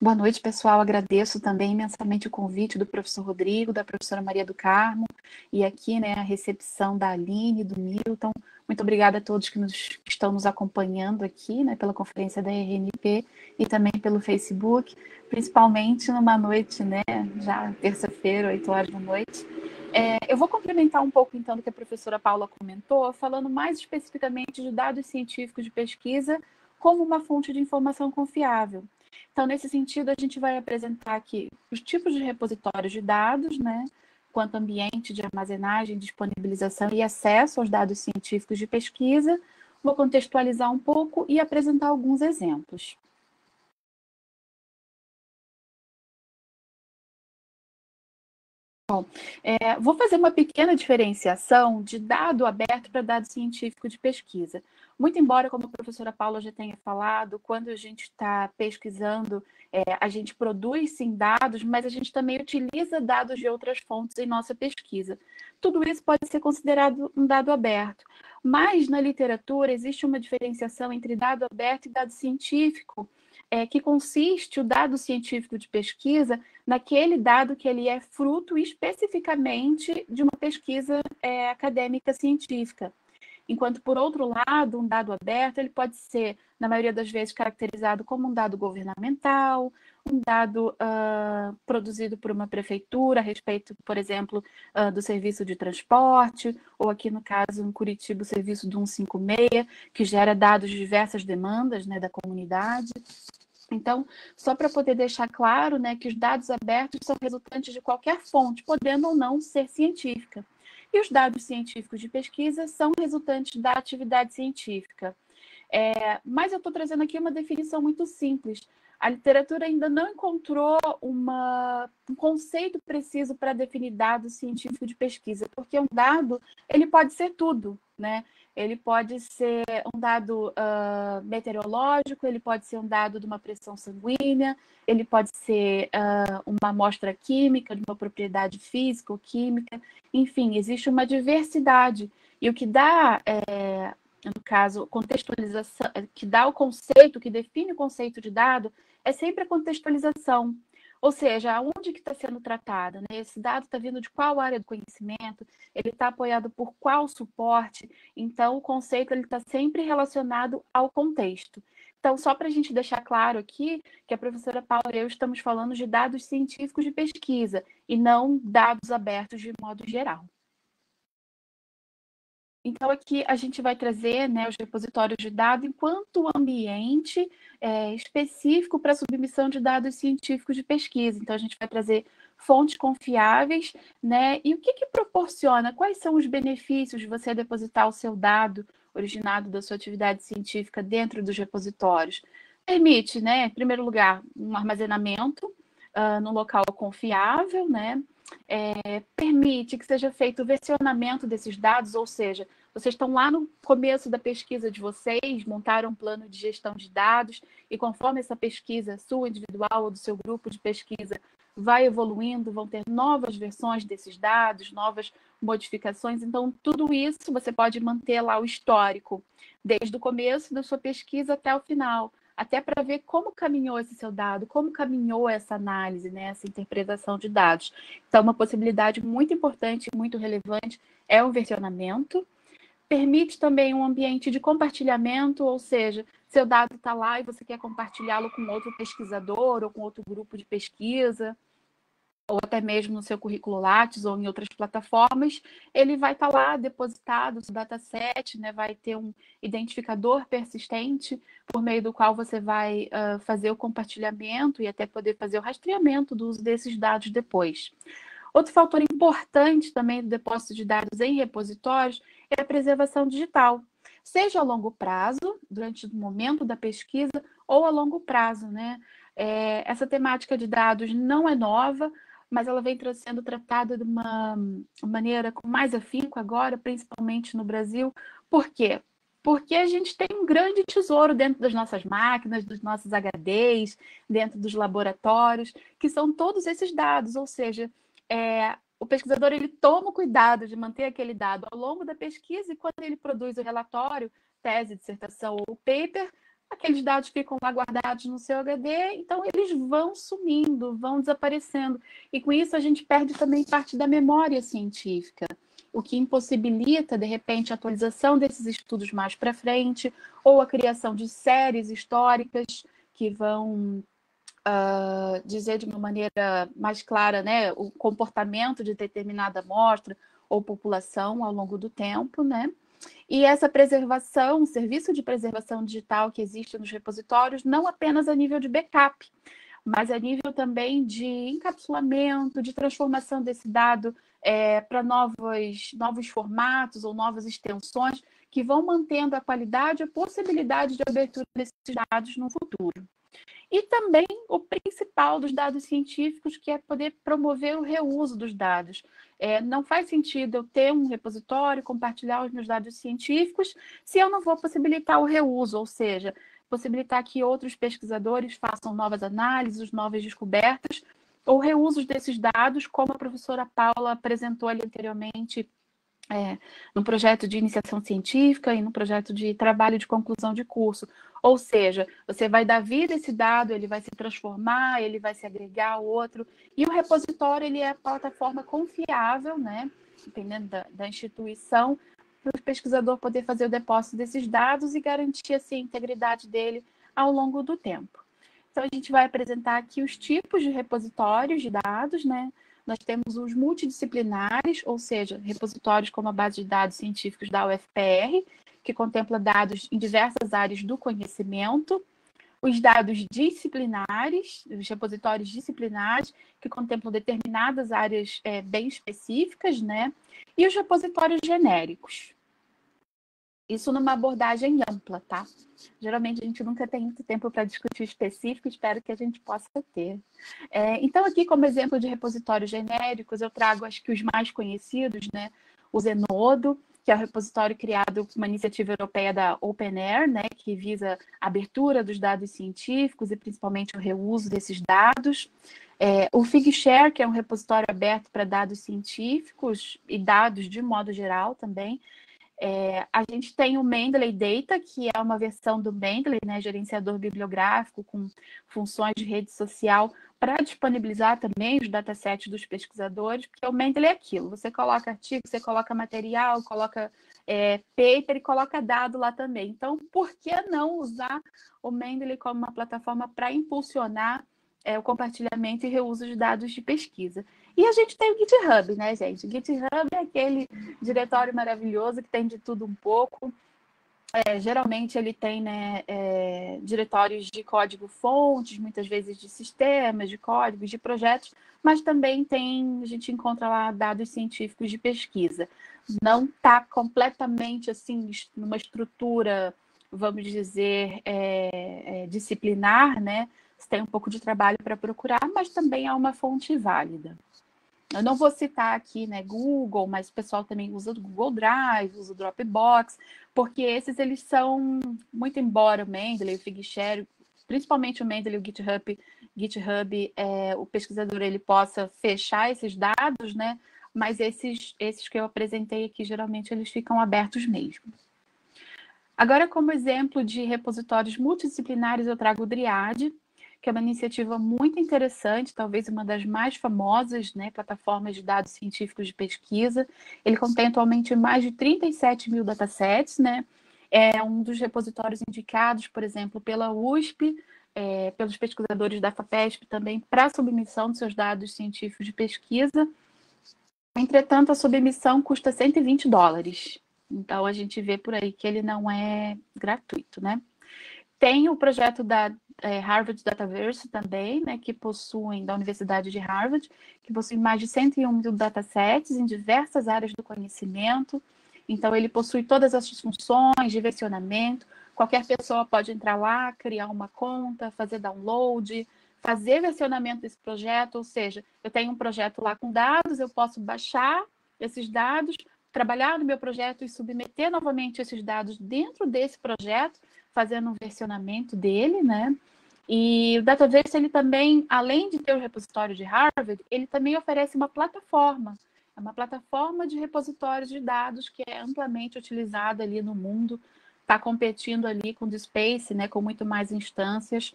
Boa noite, pessoal. Agradeço também imensamente o convite do professor Rodrigo, da professora Maria do Carmo, e aqui né, a recepção da Aline, do Milton. Muito obrigada a todos que, nos, que estão nos acompanhando aqui né, pela conferência da RNP e também pelo Facebook, principalmente numa noite, né, já terça-feira, 8 horas da noite. É, eu vou complementar um pouco, então, do que a professora Paula comentou, falando mais especificamente de dados científicos de pesquisa como uma fonte de informação confiável. Então, nesse sentido, a gente vai apresentar aqui os tipos de repositórios de dados, né? Quanto ambiente de armazenagem, disponibilização e acesso aos dados científicos de pesquisa. Vou contextualizar um pouco e apresentar alguns exemplos. É, vou fazer uma pequena diferenciação de dado aberto para dado científico de pesquisa. Muito embora, como a professora Paula já tenha falado, quando a gente está pesquisando, é, a gente produz sim dados, mas a gente também utiliza dados de outras fontes em nossa pesquisa. Tudo isso pode ser considerado um dado aberto. Mas na literatura existe uma diferenciação entre dado aberto e dado científico é, que consiste o dado científico de pesquisa naquele dado que ele é fruto especificamente de uma pesquisa é, acadêmica científica. Enquanto, por outro lado, um dado aberto ele pode ser, na maioria das vezes, caracterizado como um dado governamental, um dado uh, produzido por uma prefeitura a respeito, por exemplo, uh, do serviço de transporte, ou aqui no caso, em Curitiba, o serviço do 156, que gera dados de diversas demandas né, da comunidade. Então, só para poder deixar claro né, que os dados abertos são resultantes de qualquer fonte, podendo ou não ser científica. E os dados científicos de pesquisa são resultantes da atividade científica. É, mas eu estou trazendo aqui uma definição muito simples. A literatura ainda não encontrou uma, um conceito preciso para definir dado científico de pesquisa, porque um dado ele pode ser tudo, né? Ele pode ser um dado uh, meteorológico, ele pode ser um dado de uma pressão sanguínea, ele pode ser uh, uma amostra química, de uma propriedade física ou química, enfim, existe uma diversidade. E o que dá, é, no caso, contextualização, que dá o conceito, que define o conceito de dado, é sempre a contextualização. Ou seja, aonde que está sendo tratado? Né? Esse dado está vindo de qual área do conhecimento? Ele está apoiado por qual suporte? Então, o conceito está sempre relacionado ao contexto. Então, só para a gente deixar claro aqui que a professora Paula e eu estamos falando de dados científicos de pesquisa e não dados abertos de modo geral. Então, aqui a gente vai trazer né, os repositórios de dados enquanto ambiente é, específico para submissão de dados científicos de pesquisa. Então, a gente vai trazer fontes confiáveis, né? E o que, que proporciona? Quais são os benefícios de você depositar o seu dado originado da sua atividade científica dentro dos repositórios? Permite, né, em primeiro lugar, um armazenamento uh, num local confiável, né? é, permite que seja feito o versionamento desses dados, ou seja, vocês estão lá no começo da pesquisa de vocês, montaram um plano de gestão de dados, e conforme essa pesquisa, sua individual ou do seu grupo de pesquisa, vai evoluindo, vão ter novas versões desses dados, novas modificações. Então, tudo isso você pode manter lá o histórico, desde o começo da sua pesquisa até o final até para ver como caminhou esse seu dado, como caminhou essa análise, né, essa interpretação de dados. Então, uma possibilidade muito importante, muito relevante, é o versionamento. Permite também um ambiente de compartilhamento, ou seja, seu dado está lá e você quer compartilhá-lo com outro pesquisador ou com outro grupo de pesquisa ou até mesmo no seu currículo Lattes ou em outras plataformas, ele vai estar tá lá depositado, o dataset, né, vai ter um identificador persistente por meio do qual você vai uh, fazer o compartilhamento e até poder fazer o rastreamento do uso desses dados depois. Outro fator importante também do depósito de dados em repositórios é a preservação digital, seja a longo prazo, durante o momento da pesquisa, ou a longo prazo, né? É, essa temática de dados não é nova, mas ela vem sendo tratada de uma maneira com mais afinco agora, principalmente no Brasil. Por quê? Porque a gente tem um grande tesouro dentro das nossas máquinas, dos nossos HDs, dentro dos laboratórios, que são todos esses dados, ou seja, é, o pesquisador ele toma o cuidado de manter aquele dado ao longo da pesquisa e quando ele produz o relatório, tese, dissertação ou paper, aqueles dados ficam lá guardados no seu HD, então eles vão sumindo, vão desaparecendo. E com isso a gente perde também parte da memória científica, o que impossibilita, de repente, a atualização desses estudos mais para frente, ou a criação de séries históricas que vão uh, dizer de uma maneira mais clara né, o comportamento de determinada amostra ou população ao longo do tempo, né? E essa preservação, o serviço de preservação digital que existe nos repositórios, não apenas a nível de backup, mas a nível também de encapsulamento, de transformação desse dado é, para novos, novos formatos ou novas extensões que vão mantendo a qualidade e a possibilidade de abertura desses dados no futuro. E também o principal dos dados científicos, que é poder promover o reuso dos dados. É, não faz sentido eu ter um repositório, compartilhar os meus dados científicos, se eu não vou possibilitar o reuso, ou seja, possibilitar que outros pesquisadores façam novas análises, novas descobertas, ou reusos desses dados, como a professora Paula apresentou ali anteriormente é, no projeto de iniciação científica e no projeto de trabalho de conclusão de curso. Ou seja, você vai dar vida a esse dado, ele vai se transformar, ele vai se agregar ao outro. E o repositório ele é a plataforma confiável, né? Dependendo da, da instituição, para o pesquisador poder fazer o depósito desses dados e garantir assim, a integridade dele ao longo do tempo. Então, a gente vai apresentar aqui os tipos de repositórios de dados, né? Nós temos os multidisciplinares, ou seja, repositórios como a base de dados científicos da UFPR, que contempla dados em diversas áreas do conhecimento, os dados disciplinares, os repositórios disciplinares, que contemplam determinadas áreas é, bem específicas, né? E os repositórios genéricos. Isso numa abordagem ampla, tá? Geralmente a gente nunca tem muito tempo para discutir específico, espero que a gente possa ter. É, então, aqui, como exemplo de repositórios genéricos, eu trago acho que os mais conhecidos, né? O Zenodo, que é o repositório criado por uma iniciativa europeia da OpenAir, né, que visa a abertura dos dados científicos e principalmente o reuso desses dados. É, o Figshare, que é um repositório aberto para dados científicos e dados de modo geral também, É, a gente tem o Mendeley Data, que é uma versão do Mendeley, né, gerenciador bibliográfico com funções de rede social, para disponibilizar também os datasets dos pesquisadores, porque o Mendeley é aquilo, você coloca artigo, você coloca material, coloca é, paper e coloca dado lá também. Então, por que não usar o Mendeley como uma plataforma para impulsionar é, o compartilhamento e reuso de dados de pesquisa? E a gente tem o GitHub, né, gente? O GitHub é aquele diretório maravilhoso que tem de tudo um pouco. É, geralmente ele tem né, é, diretórios de código fontes, muitas vezes de sistemas, de códigos, de projetos, mas também tem, a gente encontra lá dados científicos de pesquisa. Não está completamente assim, numa estrutura, vamos dizer, é, é, disciplinar, né? Você tem um pouco de trabalho para procurar, mas também é uma fonte válida. Eu não vou citar aqui, né, Google, mas o pessoal também usa o Google Drive, usa o Dropbox, porque esses eles são, muito embora o Mendeley, o Figshare, principalmente o Mendeley, o GitHub, GitHub é, o pesquisador ele possa fechar esses dados, né? Mas esses, esses que eu apresentei aqui, geralmente eles ficam abertos mesmo. Agora, como exemplo de repositórios multidisciplinares, eu trago o Driad, que é uma iniciativa muito interessante, talvez uma das mais famosas, né, plataformas de dados científicos de pesquisa. Ele contém atualmente mais de 37 mil datasets, né? É um dos repositórios indicados, por exemplo, pela USP, é, pelos pesquisadores da FAPESP também, para submissão dos seus dados científicos de pesquisa. Entretanto, a submissão custa 120 dólares. Então, a gente vê por aí que ele não é gratuito, né? Tem o projeto da é, Harvard Dataverse também, né, que possuem, da Universidade de Harvard, que possui mais de 101 mil datasets em diversas áreas do conhecimento. Então, ele possui todas as funções de versionamento. Qualquer pessoa pode entrar lá, criar uma conta, fazer download, fazer versionamento desse projeto. Ou seja, eu tenho um projeto lá com dados, eu posso baixar esses dados, trabalhar no meu projeto e submeter novamente esses dados dentro desse projeto fazendo um versionamento dele, né? E o Dataverse, ele também, além de ter o repositório de Harvard, ele também oferece uma plataforma. É uma plataforma de repositórios de dados que é amplamente utilizada ali no mundo, está competindo ali com o Space, né, com muito mais instâncias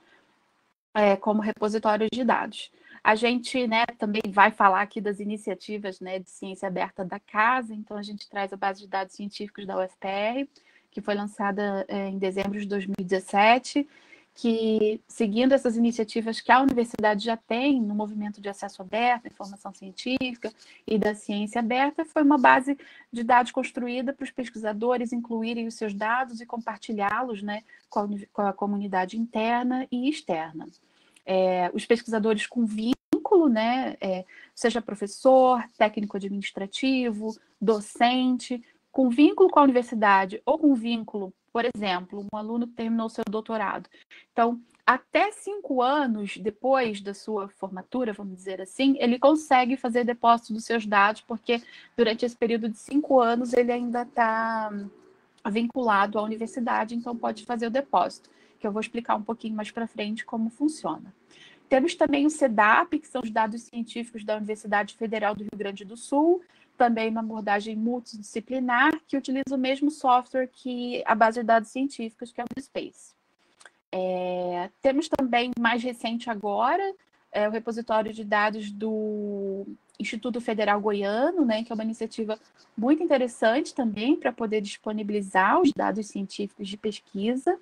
é, como repositórios de dados. A gente né, também vai falar aqui das iniciativas né, de ciência aberta da casa, então a gente traz a base de dados científicos da UFPR, que foi lançada é, em dezembro de 2017, que, seguindo essas iniciativas que a universidade já tem no movimento de acesso aberto, informação científica e da ciência aberta, foi uma base de dados construída para os pesquisadores incluírem os seus dados e compartilhá-los né, com, a, com, a, comunidade interna e externa. É, os pesquisadores com vínculo, né, é, seja professor, técnico administrativo, docente, com vínculo com a universidade ou com vínculo, por exemplo, um aluno que terminou seu doutorado. Então, até cinco anos depois da sua formatura, vamos dizer assim, ele consegue fazer depósito dos seus dados, porque durante esse período de cinco anos ele ainda está vinculado à universidade, então pode fazer o depósito, que eu vou explicar um pouquinho mais para frente como funciona. Temos também o CEDAP, que são os dados científicos da Universidade Federal do Rio Grande do Sul, também uma abordagem multidisciplinar que utiliza o mesmo software que a base de dados científicos, que é o Space. É, temos também, mais recente agora, é, o repositório de dados do Instituto Federal Goiano, né, que é uma iniciativa muito interessante também para poder disponibilizar os dados científicos de pesquisa.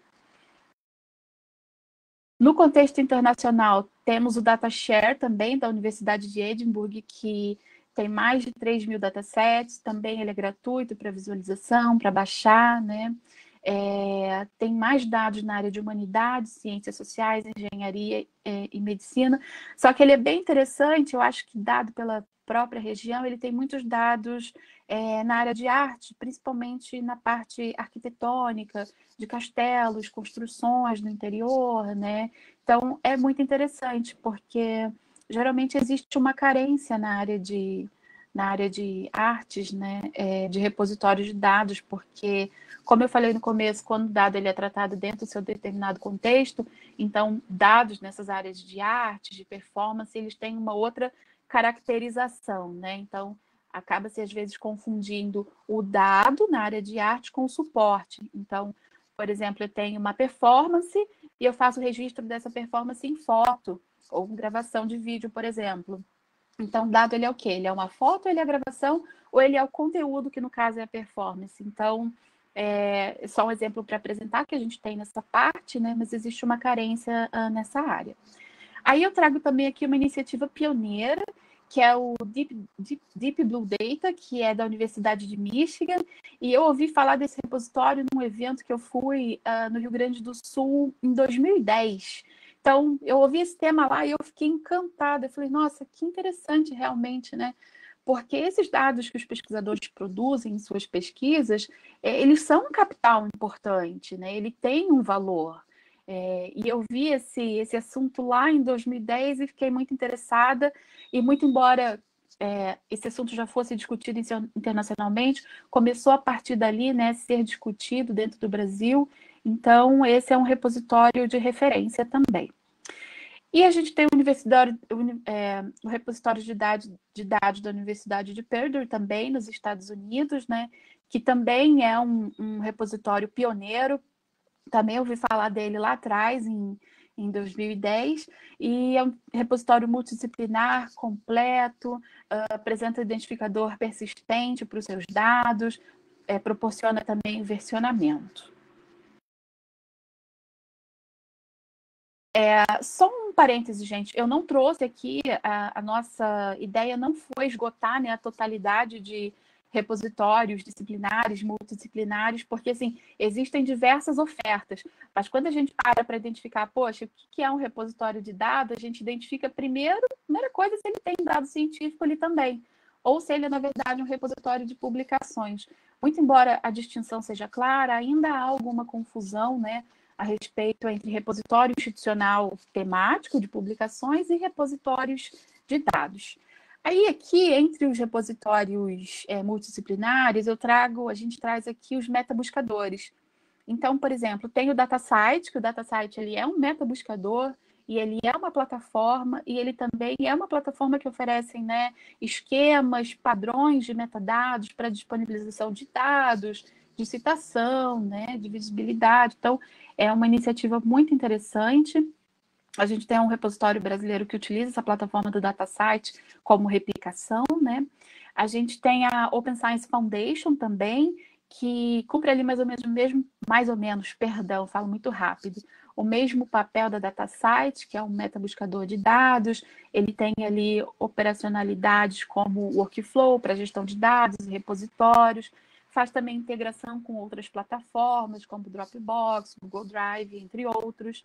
No contexto internacional, temos o DataShare também, da Universidade de Edimburgo, que tem mais de 3 mil datasets, também ele é gratuito para visualização, para baixar, né? É, tem mais dados na área de humanidades, ciências sociais, engenharia é, e medicina. Só que ele é bem interessante, eu acho que dado pela própria região, ele tem muitos dados é, na área de arte, principalmente na parte arquitetônica, de castelos, construções no interior, né? Então é muito interessante, porque geralmente existe uma carência na área de, na área de artes, né, é, de repositórios de dados, porque, como eu falei no começo, quando o dado ele é tratado dentro do seu determinado contexto, então dados nessas áreas de arte, de performance, eles têm uma outra caracterização, né? Então, acaba-se às vezes confundindo o dado na área de arte com o suporte. Então, por exemplo, eu tenho uma performance e eu faço o registro dessa performance em foto ou gravação de vídeo, por exemplo. Então, dado ele é o quê? Ele é uma foto, ele é a gravação, ou ele é o conteúdo, que no caso é a performance. Então, é só um exemplo para apresentar que a gente tem nessa parte, né? Mas existe uma carência uh, nessa área. Aí eu trago também aqui uma iniciativa pioneira, que é o Deep, Deep, Deep, Blue Data, que é da Universidade de Michigan, e eu ouvi falar desse repositório num evento que eu fui uh, no Rio Grande do Sul em 2010. Então, eu ouvi esse tema lá e eu fiquei encantada. Eu falei, nossa, que interessante realmente, né? Porque esses dados que os pesquisadores produzem em suas pesquisas, é, eles são um capital importante, né? Ele tem um valor. É, e eu vi esse, esse assunto lá em 2010 e fiquei muito interessada. E muito embora é, esse assunto já fosse discutido internacionalmente, começou a partir dali, né, ser discutido dentro do Brasil. Então, esse é um repositório de referência também. E a gente tem o, universidade, é, o repositório de dados, de da Universidade de Purdue também, nos Estados Unidos, né, que também é um, um repositório pioneiro. Também ouvi falar dele lá atrás, em, em 2010, e é um repositório multidisciplinar, completo, uh, apresenta identificador persistente para os seus dados, é, proporciona também versionamento. É, só um parêntese, gente. Eu não trouxe aqui, a, a nossa ideia não foi esgotar né, a totalidade de repositórios disciplinares, multidisciplinares, porque assim, existem diversas ofertas. Mas quando a gente para para identificar, poxa, o que é um repositório de dados, a gente identifica primeiro, primeira coisa, se ele tem dado científico ali também, ou se ele é, na verdade, um repositório de publicações. Muito embora a distinção seja clara, ainda há alguma confusão, né? A respeito entre repositório institucional temático de publicações e repositórios de dados. Aí aqui, entre os repositórios é, multidisciplinares, eu trago, a gente traz aqui os metabuscadores. Então, por exemplo, tem o DataSite, que o DataSite ele é um metabuscador e ele é uma plataforma e ele também é uma plataforma que oferece né, esquemas, padrões de metadados para disponibilização de dados, de citação, né, de visibilidade. Então, é uma iniciativa muito interessante. A gente tem um repositório brasileiro que utiliza essa plataforma do DataSite como replicação, né? A gente tem a Open Science Foundation também, que cumpre ali mais ou menos o mesmo, mais ou menos, perdão, falo muito rápido, o mesmo papel da DataSite, que é um metabuscador de dados, ele tem ali operacionalidades como workflow para gestão de dados, repositórios, faz também integração com outras plataformas, como Dropbox, Google Drive, entre outros.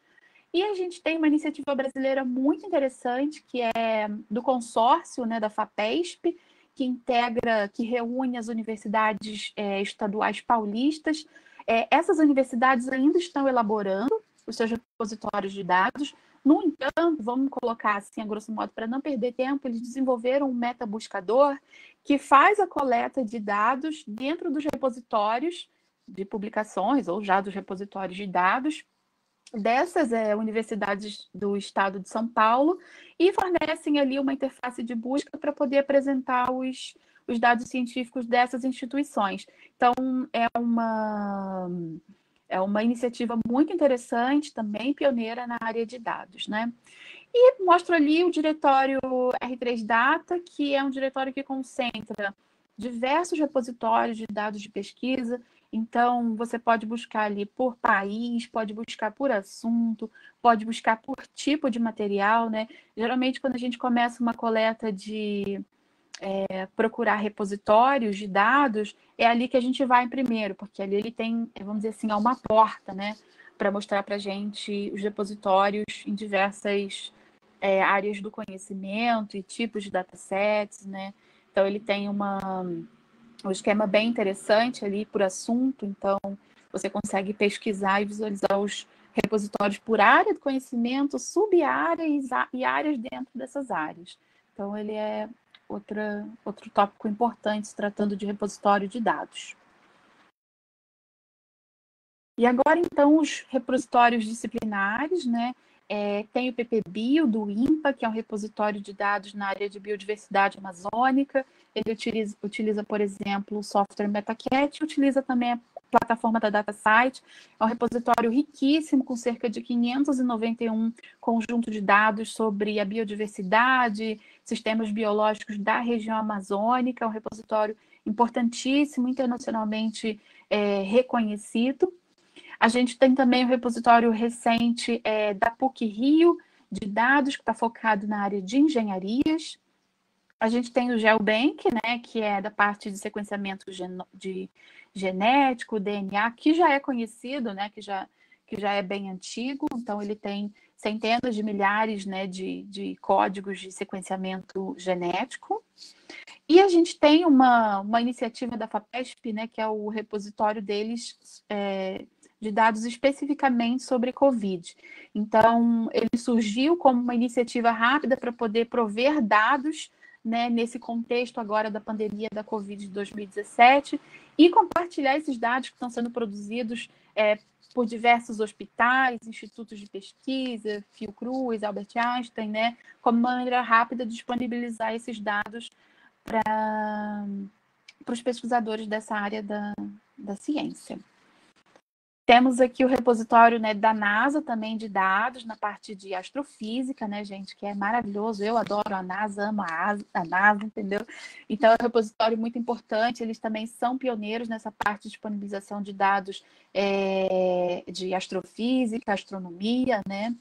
E a gente tem uma iniciativa brasileira muito interessante, que é do consórcio né, da FAPESP, que integra, que reúne as universidades é, estaduais paulistas. É, essas universidades ainda estão elaborando os seus repositórios de dados. No entanto, vamos colocar assim, a grosso modo, para não perder tempo, eles desenvolveram um metabuscador que faz a coleta de dados dentro dos repositórios de publicações ou já dos repositórios de dados dessas é, universidades do estado de São Paulo e fornecem ali uma interface de busca para poder apresentar os, os dados científicos dessas instituições. Então, é uma, é uma iniciativa muito interessante, também pioneira na área de dados, né? E mostro ali o diretório R3 Data, que é um diretório que concentra diversos repositórios de dados de pesquisa. Então, você pode buscar ali por país, pode buscar por assunto, pode buscar por tipo de material, né? Geralmente, quando a gente começa uma coleta de é, procurar repositórios de dados, é ali que a gente vai primeiro, porque ali ele tem, vamos dizer assim, é uma porta, né? Para mostrar para a gente os repositórios em diversas é, áreas do conhecimento e tipos de datasets, né? Então ele tem uma, um esquema bem interessante ali por assunto, então você consegue pesquisar e visualizar os repositórios por área do conhecimento, sub-áreas e áreas dentro dessas áreas. Então ele é outra, outro tópico importante se tratando de repositório de dados. E agora, então, os repositórios disciplinares, né? É, tem o PPBio do INPA, que é um repositório de dados na área de biodiversidade amazônica. Ele utiliza, utiliza por exemplo, o software MetaCat, utiliza também plataforma da DataSite. É um repositório riquíssimo, com cerca de 591 conjuntos de dados sobre a biodiversidade, sistemas biológicos da região amazônica. É um repositório importantíssimo, internacionalmente é, reconhecido. A gente tem também o um repositório recente é, da PUC Rio, de dados, que está focado na área de engenharias. A gente tem o GeoBank, né, que é da parte de sequenciamento de genético, DNA, que já é conhecido, né, que já, que já é bem antigo, então ele tem centenas de milhares né, de, de códigos de sequenciamento genético. E a gente tem uma, uma iniciativa da FAPESP, né, que é o repositório deles é, de dados especificamente sobre Covid. Então, ele surgiu como uma iniciativa rápida para poder prover dados né, nesse contexto agora da pandemia da Covid de 2017 e compartilhar esses dados que estão sendo produzidos é, por diversos hospitais, institutos de pesquisa, Fiocruz, Albert Einstein, né, como maneira rápida de disponibilizar esses dados para os pesquisadores dessa área da, da ciência. Temos aqui o repositório né, da NASA também de dados na parte de astrofísica, né, gente, que é maravilhoso. Eu adoro a NASA, amo a, NASA, entendeu? Então, é um repositório muito importante. Eles também são pioneiros nessa parte de disponibilização de dados é, de astrofísica, astronomia, né?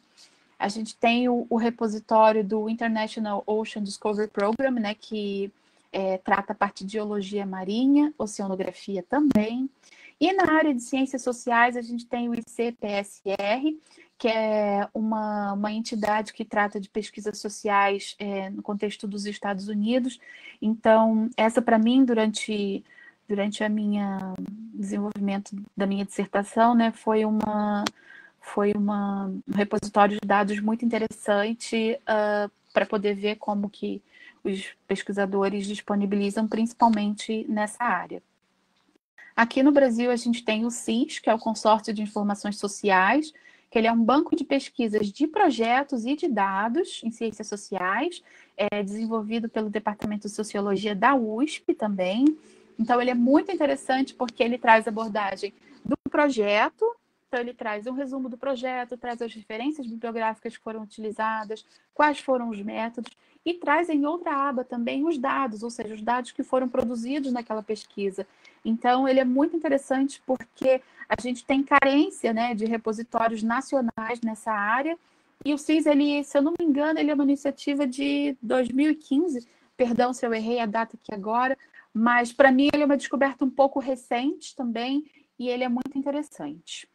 A gente tem o, o, repositório do International Ocean Discovery Program, né, que é, trata a parte de geologia marinha, oceanografia também. E na área de ciências sociais, a gente tem o ICPSR, que é uma, uma entidade que trata de pesquisas sociais é, no contexto dos Estados Unidos. Então, essa para mim, durante, durante a minha desenvolvimento da minha dissertação, né, foi uma foi uma, um repositório de dados muito interessante uh, ah, para poder ver como que os pesquisadores disponibilizam, principalmente nessa área. Aqui no Brasil, a gente tem o CIS, que é o Consórcio de Informações Sociais, que ele é um banco de pesquisas de projetos e de dados em ciências sociais, é desenvolvido pelo Departamento de Sociologia da USP também. Então, ele é muito interessante porque ele traz abordagem do projeto, então ele traz um resumo do projeto, traz as referências bibliográficas que foram utilizadas, quais foram os métodos, e traz em outra aba também os dados, ou seja, os dados que foram produzidos naquela pesquisa. Então, ele é muito interessante porque a gente tem carência né, de repositórios nacionais nessa área. E o CIS, ele, se eu não me engano, ele é uma iniciativa de 2015. Perdão se eu errei a data aqui agora, mas para mim ele é uma descoberta um pouco recente também e ele é muito interessante.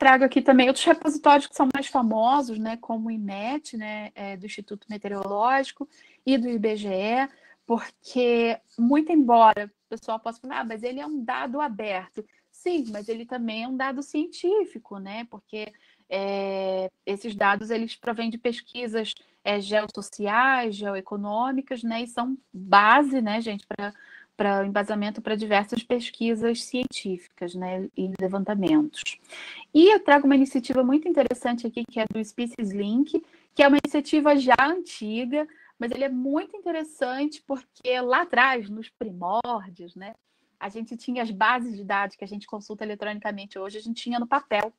Trago aqui também outros repositórios que são mais famosos, né, como o IMET, né, é, do Instituto Meteorológico e do IBGE, porque, muito embora o pessoal possa falar, ah, mas ele é um dado aberto. Sim, mas ele também é um dado científico, né? Porque é, esses dados eles provêm de pesquisas é, geossociais, geoeconômicas, né? E são base, né, gente, para para embasamento para diversas pesquisas científicas né, e levantamentos. E eu trago uma iniciativa muito interessante aqui, que é do Species Link, que é uma iniciativa já antiga, mas ele é muito interessante porque lá atrás, nos primórdios, né, a gente tinha as bases de dados que a gente consulta eletronicamente hoje, a gente tinha no papel.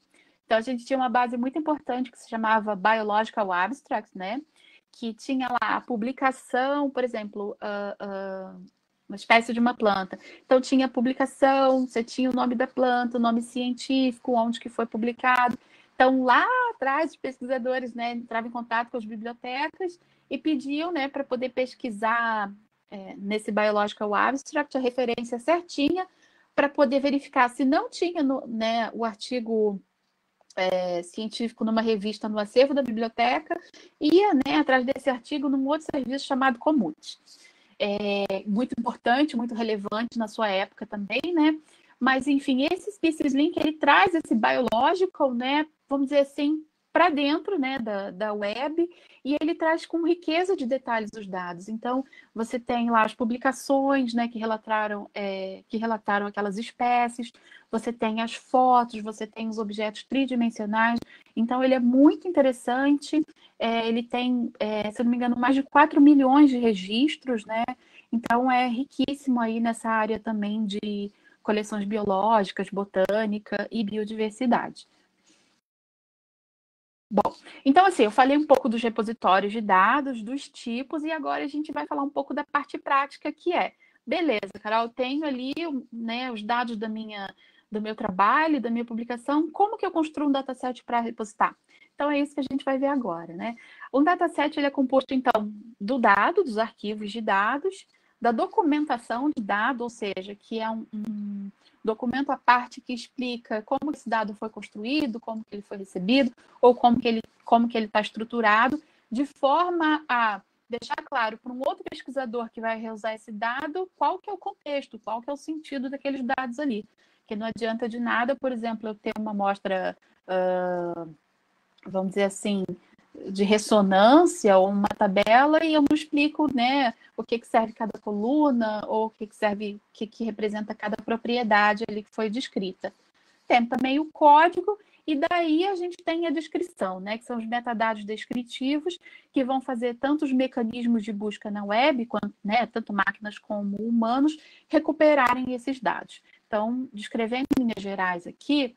Então, a gente tinha uma base muito importante que se chamava Biological Abstracts, né? Que tinha lá a publicação, por exemplo, uh, uh, uma espécie de uma planta. Então, tinha publicação, você tinha o nome da planta, o nome científico, onde que foi publicado. Então, lá atrás, os pesquisadores né, entravam em contato com as bibliotecas e pediam né, para poder pesquisar é, nesse Biological Abstract a referência certinha para poder verificar se não tinha no, né, o artigo é, científico numa revista no acervo da biblioteca, ia né, atrás desse artigo num outro serviço chamado Comute. É, muito importante, muito relevante na sua época também, né? Mas, enfim, esse Species Link, ele traz esse biological, né? Vamos dizer assim, para dentro né, da, da web e ele traz com riqueza de detalhes os dados. Então, você tem lá as publicações né, que, relataram, é, que relataram aquelas espécies, você tem as fotos, você tem os objetos tridimensionais. Então, ele é muito interessante. É, ele tem, é, se não me engano, mais de 4 milhões de registros, né? Então, é riquíssimo aí nessa área também de coleções biológicas, botânica e biodiversidade. Bom, então assim, eu falei um pouco dos repositórios de dados, dos tipos, e agora a gente vai falar um pouco da parte prática que é, beleza, Carol, tenho ali né, os dados da minha, do meu trabalho, da minha publicação, como que eu construo um dataset para repositar? Então é isso que a gente vai ver agora, né? Um dataset ele é composto, então, do dado, dos arquivos de dados, da documentação de dado, ou seja, que é um, um documento à parte que explica como esse dado foi construído, como ele foi recebido, ou como que ele como que ele está estruturado, de forma a deixar claro para um outro pesquisador que vai reusar esse dado qual que é o contexto, qual que é o sentido daqueles dados ali. Que não adianta de nada, por exemplo, eu ter uma amostra, uh, vamos dizer assim, de ressonância ou uma tabela e eu não explico né, o que, que serve cada coluna ou o que, que serve, o que, que representa cada propriedade ali que foi descrita. Tem também o código e daí a gente tem a descrição, né, que são os metadados descritivos que vão fazer tanto os mecanismos de busca na web, quanto, né, tanto máquinas como humanos, recuperarem esses dados. Então, descrevendo em linhas gerais aqui,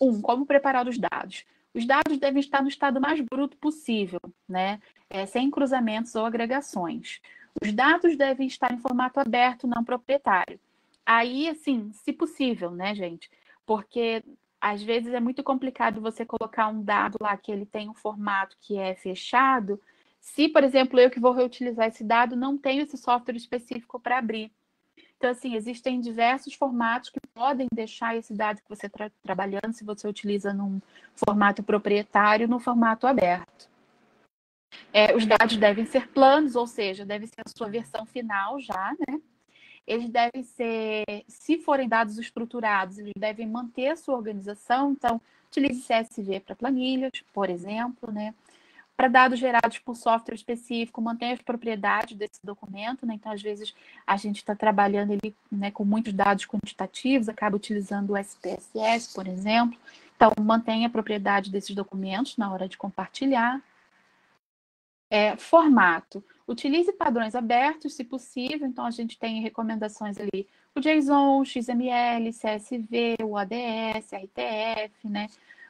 um, como preparar os dados. Os dados devem estar no estado mais bruto possível, né? É, sem cruzamentos ou agregações. Os dados devem estar em formato aberto, não proprietário. Aí, assim, se possível, né, gente? Porque às vezes é muito complicado você colocar um dado lá que ele tem um formato que é fechado. Se, por exemplo, eu que vou reutilizar esse dado não tenho esse software específico para abrir. Então, assim, existem diversos formatos que podem deixar esse dado que você está trabalhando, se você utiliza num formato proprietário, no formato aberto. É, os dados devem ser planos, ou seja, deve ser a sua versão final já, né? Eles devem ser, se forem dados estruturados, eles devem manter a sua organização, então utilize CSV para planilhas, por exemplo, né? Para dados gerados por software específico, mantém as propriedades desse documento, né? Então, às vezes, a gente está trabalhando ali né, com muitos dados quantitativos, acaba utilizando o SPSS, por exemplo. Então, mantém a propriedade desses documentos na hora de compartilhar. É, formato. Utilize padrões abertos, se possível. Então, a gente tem recomendações ali, o JSON, o XML, CSV, o ADS, RTF, né?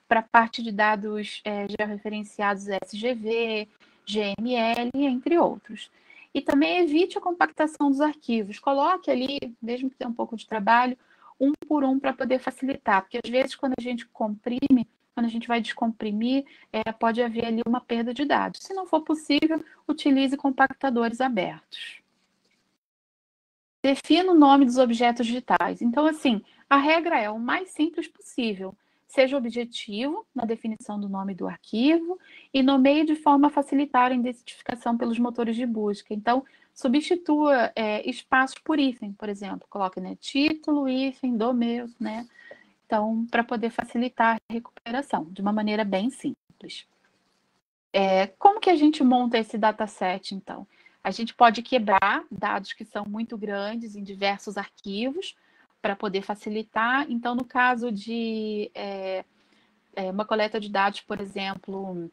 Para a parte de dados é, georreferenciados SGV, GML, entre outros. E também evite a compactação dos arquivos. Coloque ali, mesmo que tenha um pouco de trabalho, um por um para poder facilitar, porque às vezes quando a gente comprime, quando a gente vai descomprimir, é, pode haver ali uma perda de dados. Se não for possível, utilize compactadores abertos. Defina o nome dos objetos digitais. Então, assim, a regra é o mais simples possível seja objetivo na definição do nome do arquivo e nomeie de forma a facilitar a identificação pelos motores de busca. Então, substitua é, espaços por hífen, por exemplo. Coloque né, título, hífen, do meu, né? Então, para poder facilitar a recuperação, de uma maneira bem simples. É, como que a gente monta esse dataset, então? A gente pode quebrar dados que são muito grandes em diversos arquivos, para poder facilitar. Então, no caso de é, é, uma coleta de dados, por exemplo,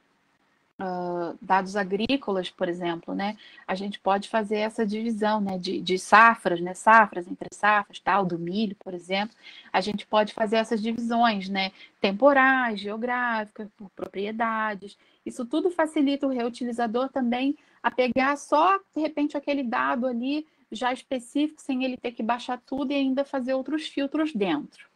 uh, dados agrícolas, por exemplo, né, a gente pode fazer essa divisão né, de, de safras, né, safras entre safras, tal, do milho, por exemplo, a gente pode fazer essas divisões né, temporais, geográficas, por propriedades. Isso tudo facilita o reutilizador também a pegar só, de repente, aquele dado ali já específico, sem ele ter que baixar tudo e ainda fazer outros filtros dentro.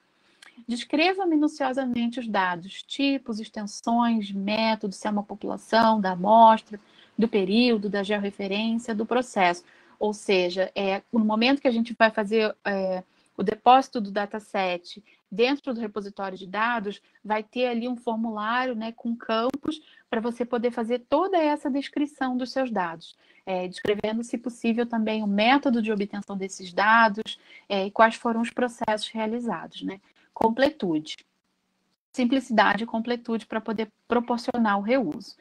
Descreva minuciosamente os dados, tipos, extensões, métodos, se é uma população, da amostra, do período, da georreferência, do processo. Ou seja, é, no momento que a gente vai fazer é, o depósito do dataset dentro do repositório de dados, vai ter ali um formulário né, com campos para você poder fazer toda essa descrição dos seus dados é, descrevendo, se possível, também o método de obtenção desses dados é, e quais foram os processos realizados. Né? Completude. simplicidade e completude para poder proporcionar o reuso.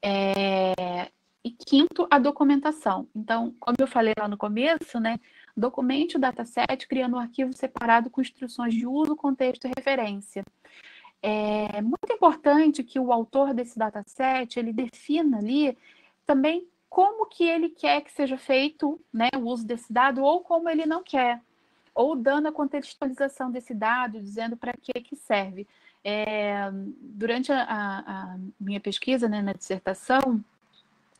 É, e quinto, a documentação. Então, como eu falei lá no começo, né, documente o dataset criando um arquivo separado com instruções de uso, contexto e referência. É muito importante que o autor desse dataset, ele defina ali também como que ele quer que seja feito né, o uso desse dado ou como ele não quer, ou dando a contextualização desse dado, dizendo para que, que serve. É, durante a, a, minha pesquisa né, na dissertação,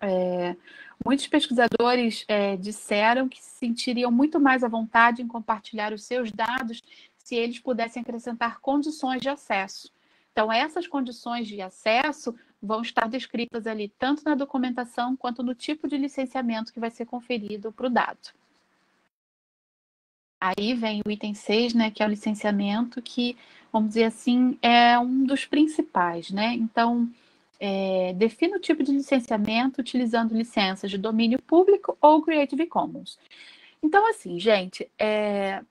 é, muitos pesquisadores é, disseram que se sentiriam muito mais à vontade em compartilhar os seus dados se eles pudessem acrescentar condições de acesso. Então, essas condições de acesso vão estar descritas ali, tanto na documentação quanto no tipo de licenciamento que vai ser conferido para o dado. Aí vem o item 6, né, que é o licenciamento, que, vamos dizer assim, é um dos principais, né? Então, é, defina o tipo de licenciamento utilizando licenças de domínio público ou Creative Commons. Então, assim, gente, é,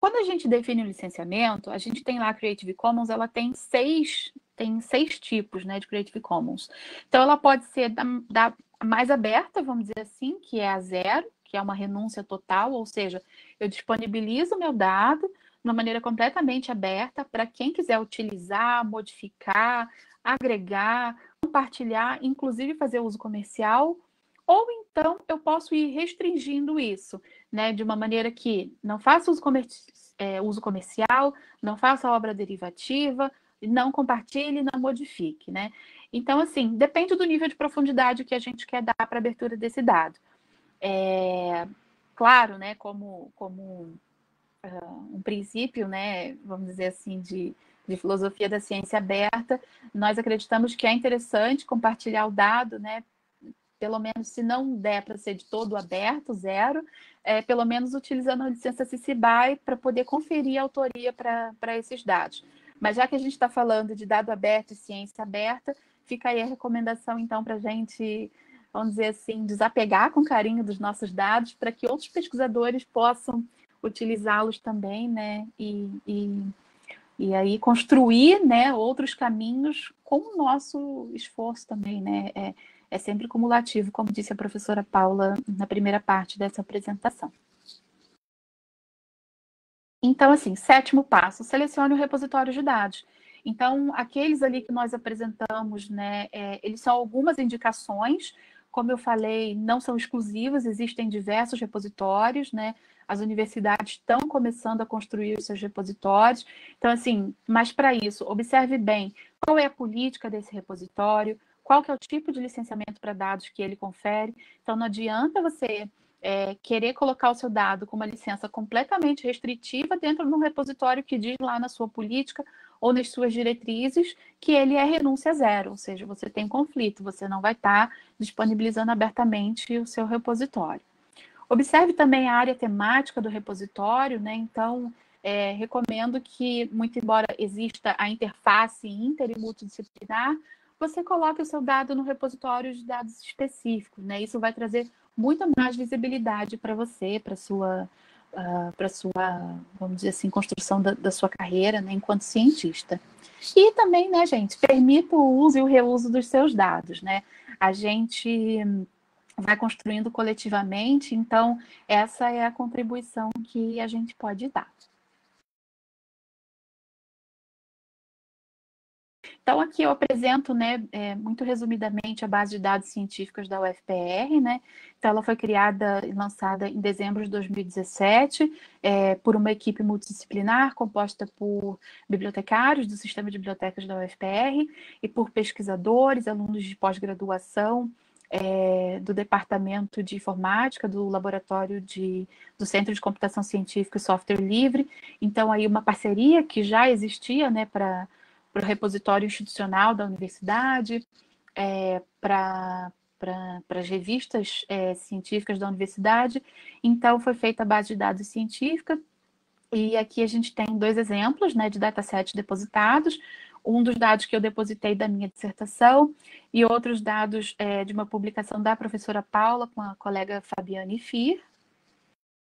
quando a gente define o licenciamento, a gente tem lá a Creative Commons, ela tem seis, tem seis tipos né, de Creative Commons. Então, ela pode ser da, da mais aberta, vamos dizer assim, que é a zero, que é uma renúncia total, ou seja, eu disponibilizo o meu dado de uma maneira completamente aberta para quem quiser utilizar, modificar, agregar, compartilhar, inclusive fazer uso comercial, ou então eu posso ir restringindo isso, né, de uma maneira que não faça uso, comer é, uso comercial, não faça obra derivativa, não compartilhe, não modifique, né? Então, assim, depende do nível de profundidade que a gente quer dar para a abertura desse dado. É, claro, né, como, como uh, um princípio, né, vamos dizer assim, de, de filosofia da ciência aberta, nós acreditamos que é interessante compartilhar o dado, né, pelo menos se não der para ser de todo aberto, zero, é, pelo menos utilizando a licença CC BY para poder conferir a autoria para esses dados. Mas já que a gente está falando de dado aberto e ciência aberta, fica aí a recomendação, então, para a gente vamos dizer assim, desapegar com carinho dos nossos dados para que outros pesquisadores possam utilizá-los também, né? E, e, e, aí construir né, outros caminhos com o nosso esforço também, né? É, é sempre cumulativo, como disse a professora Paula na primeira parte dessa apresentação. Então, assim, sétimo passo, selecione o repositório de dados. Então, aqueles ali que nós apresentamos, né, é, eles são algumas indicações como eu falei, não são exclusivas, existem diversos repositórios, né? As universidades estão começando a construir os seus repositórios. Então, assim, mas para isso, observe bem qual é a política desse repositório, qual que é o tipo de licenciamento para dados que ele confere. Então, não adianta você é, querer colocar o seu dado com uma licença completamente restritiva dentro de um repositório que diz lá na sua política ou nas suas diretrizes que ele é renúncia zero, ou seja, você tem conflito, você não vai estar disponibilizando abertamente o seu repositório. Observe também a área temática do repositório, né? Então, é, recomendo que, muito embora exista a interface inter e multidisciplinar, você coloque o seu dado no repositório de dados específicos, né? Isso vai trazer muita mais visibilidade para você, para sua uh, para sua, vamos dizer assim, construção da, da, sua carreira, né, enquanto cientista. E também, né, gente, permita o uso e o reuso dos seus dados, né? A gente vai construindo coletivamente, então essa é a contribuição que a gente pode dar. Então, aqui eu apresento, né, é, muito resumidamente, a base de dados científicas da UFPR, né? Então, ela foi criada e lançada em dezembro de 2017 é, por uma equipe multidisciplinar composta por bibliotecários do Sistema de Bibliotecas da UFPR e por pesquisadores, alunos de pós-graduação, é, do Departamento de Informática, do Laboratório de, do Centro de Computação Científica e Software Livre. Então, aí uma parceria que já existia né, para para o repositório institucional da universidade, é, para as revistas é, científicas da universidade. Então, foi feita a base de dados científica, e aqui a gente tem dois exemplos né, de datasets depositados, um dos dados que eu depositei da minha dissertação e outros dados é, de uma publicação da professora Paula com a colega Fabiane Fir.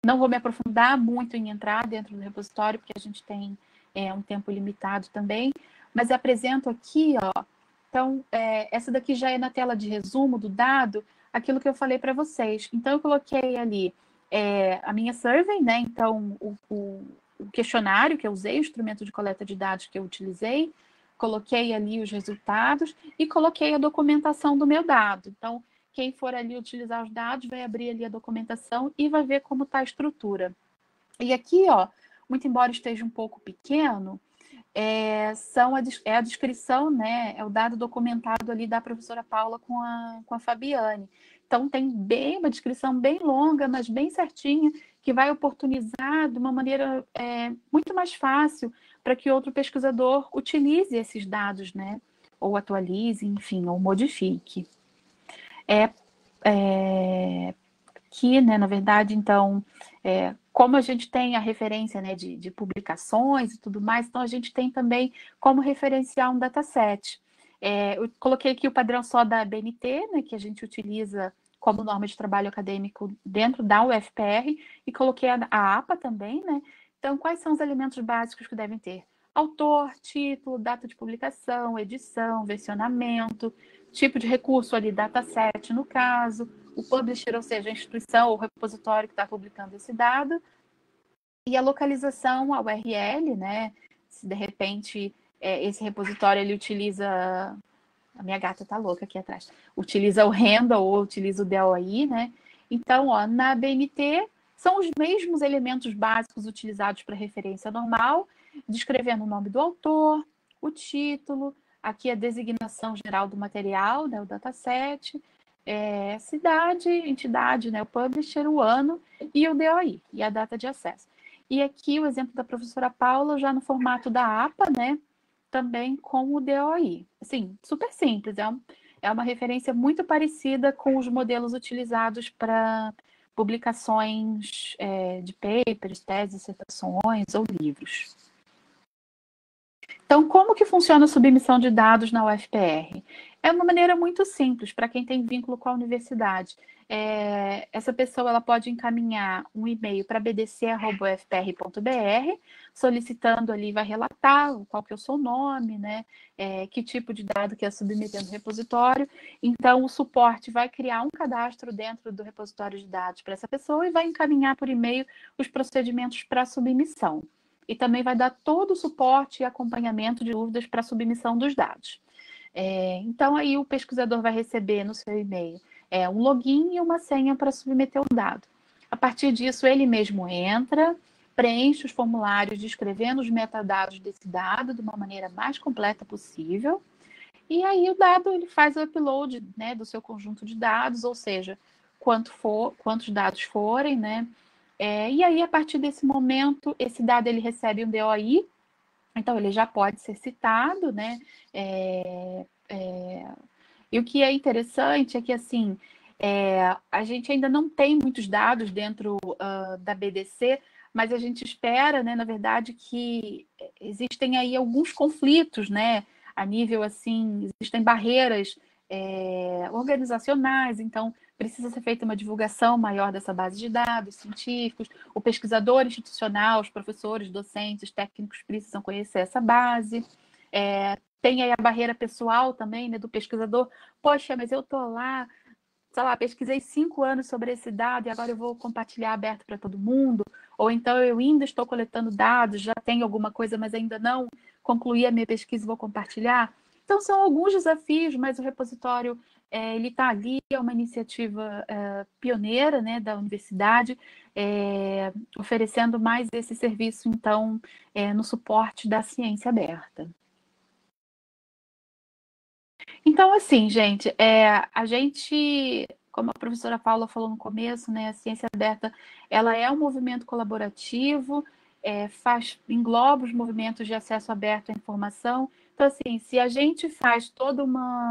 Não vou me aprofundar muito em entrar dentro do repositório, porque a gente tem é, um tempo limitado também, mas apresento aqui, ó. Então, é, essa daqui já é na tela de resumo do dado, aquilo que eu falei para vocês. Então, eu coloquei ali é, a minha survey, né? Então, o, o, o, questionário que eu usei, o instrumento de coleta de dados que eu utilizei, coloquei ali os resultados e coloquei a documentação do meu dado. Então, quem for ali utilizar os dados vai abrir ali a documentação e vai ver como está a estrutura. E aqui, ó, muito embora esteja um pouco pequeno, é, são a, é a descrição, né? É o dado documentado ali da professora Paula com a, com a Fabiane. Então tem bem uma descrição bem longa, mas bem certinha, que vai oportunizar de uma maneira é, muito mais fácil para que outro pesquisador utilize esses dados, né? Ou atualize, enfim, ou modifique. É, é que, né, na verdade, então, é, como a gente tem a referência né, de, de, publicações e tudo mais, então a gente tem também como referenciar um dataset. É, eu coloquei aqui o padrão só da BNT, né, que a gente utiliza como norma de trabalho acadêmico dentro da UFPR, e coloquei a, a APA também, né? Então, quais são os elementos básicos que devem ter? Autor, título, data de publicação, edição, versionamento, tipo de recurso ali, dataset no caso, o publisher, ou seja, a instituição ou repositório que está publicando esse dado, e a localização, a URL, né? Se de repente é, esse repositório ele utiliza. A minha gata está louca aqui atrás. Utiliza o Handle ou utiliza o DOI, né? Então, ó, na BNT são os mesmos elementos básicos utilizados para referência normal, descrevendo o nome do autor, o título, aqui a designação geral do material, né, o dataset, é, cidade, entidade, né, o publisher, o ano e o DOI, e a data de acesso. E aqui o exemplo da professora Paula, já no formato da APA, né, também com o DOI. Assim, super simples, é, um, é uma referência muito parecida com os modelos utilizados para publicações é, de papers, teses, dissertações ou livros. Então, como que funciona a submissão de dados na UFPR? É uma maneira muito simples para quem tem vínculo com a universidade. É, essa pessoa ela pode encaminhar um e-mail para bdc.fpr.br, solicitando ali, vai relatar qual que é o seu nome, né? É, que tipo de dado que é submetendo no repositório. Então, o suporte vai criar um cadastro dentro do repositório de dados para essa pessoa e vai encaminhar por e-mail os procedimentos para submissão. E também vai dar todo o suporte e acompanhamento de dúvidas para submissão dos dados. É, então, aí o pesquisador vai receber no seu e-mail é, um login e uma senha para submeter o dado. A partir disso, ele mesmo entra, preenche os formulários descrevendo os metadados desse dado de uma maneira mais completa possível. E aí o dado ele faz o upload né, do seu conjunto de dados, ou seja, quanto for, quantos dados forem, né? É, e aí, a partir desse momento, esse dado ele recebe um DOI, então, ele já pode ser citado, né? É, é... E o que é interessante é que, assim, é, a gente ainda não tem muitos dados dentro uh, da BDC, mas a gente espera, né, na verdade, que existem aí alguns conflitos, né? A nível, assim, existem barreiras é, organizacionais, então precisa ser feita uma divulgação maior dessa base de dados científicos, o pesquisador institucional, os professores, docentes, técnicos precisam conhecer essa base. É, tem aí a barreira pessoal também, né, do pesquisador. Poxa, mas eu tô lá, sei lá, pesquisei cinco anos sobre esse dado e agora eu vou compartilhar aberto para todo mundo. Ou então eu ainda estou coletando dados, já tenho alguma coisa, mas ainda não concluí a minha pesquisa e vou compartilhar. Então, são alguns desafios, mas o repositório é, ele está ali, é uma iniciativa é, pioneira né, da universidade, é, oferecendo mais esse serviço, então, é, no suporte da ciência aberta. Então, assim, gente, é, a gente, como a professora Paula falou no começo, né, a ciência aberta, ela é um movimento colaborativo, é, faz, engloba os movimentos de acesso aberto à informação, então, assim, se a gente faz todo uma,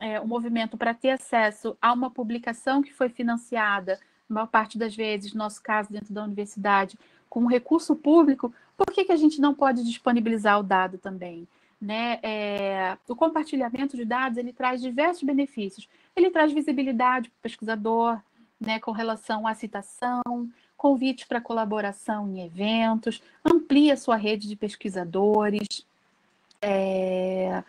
é, um movimento para ter acesso a uma publicação que foi financiada, maior parte das vezes, no nosso caso, dentro da universidade, com recurso público, por que, que a gente não pode disponibilizar o dado também? Né? É, o compartilhamento de dados ele traz diversos benefícios. Ele traz visibilidade para o pesquisador, né, com relação à citação, convite para colaboração em eventos, amplia sua rede de pesquisadores, é,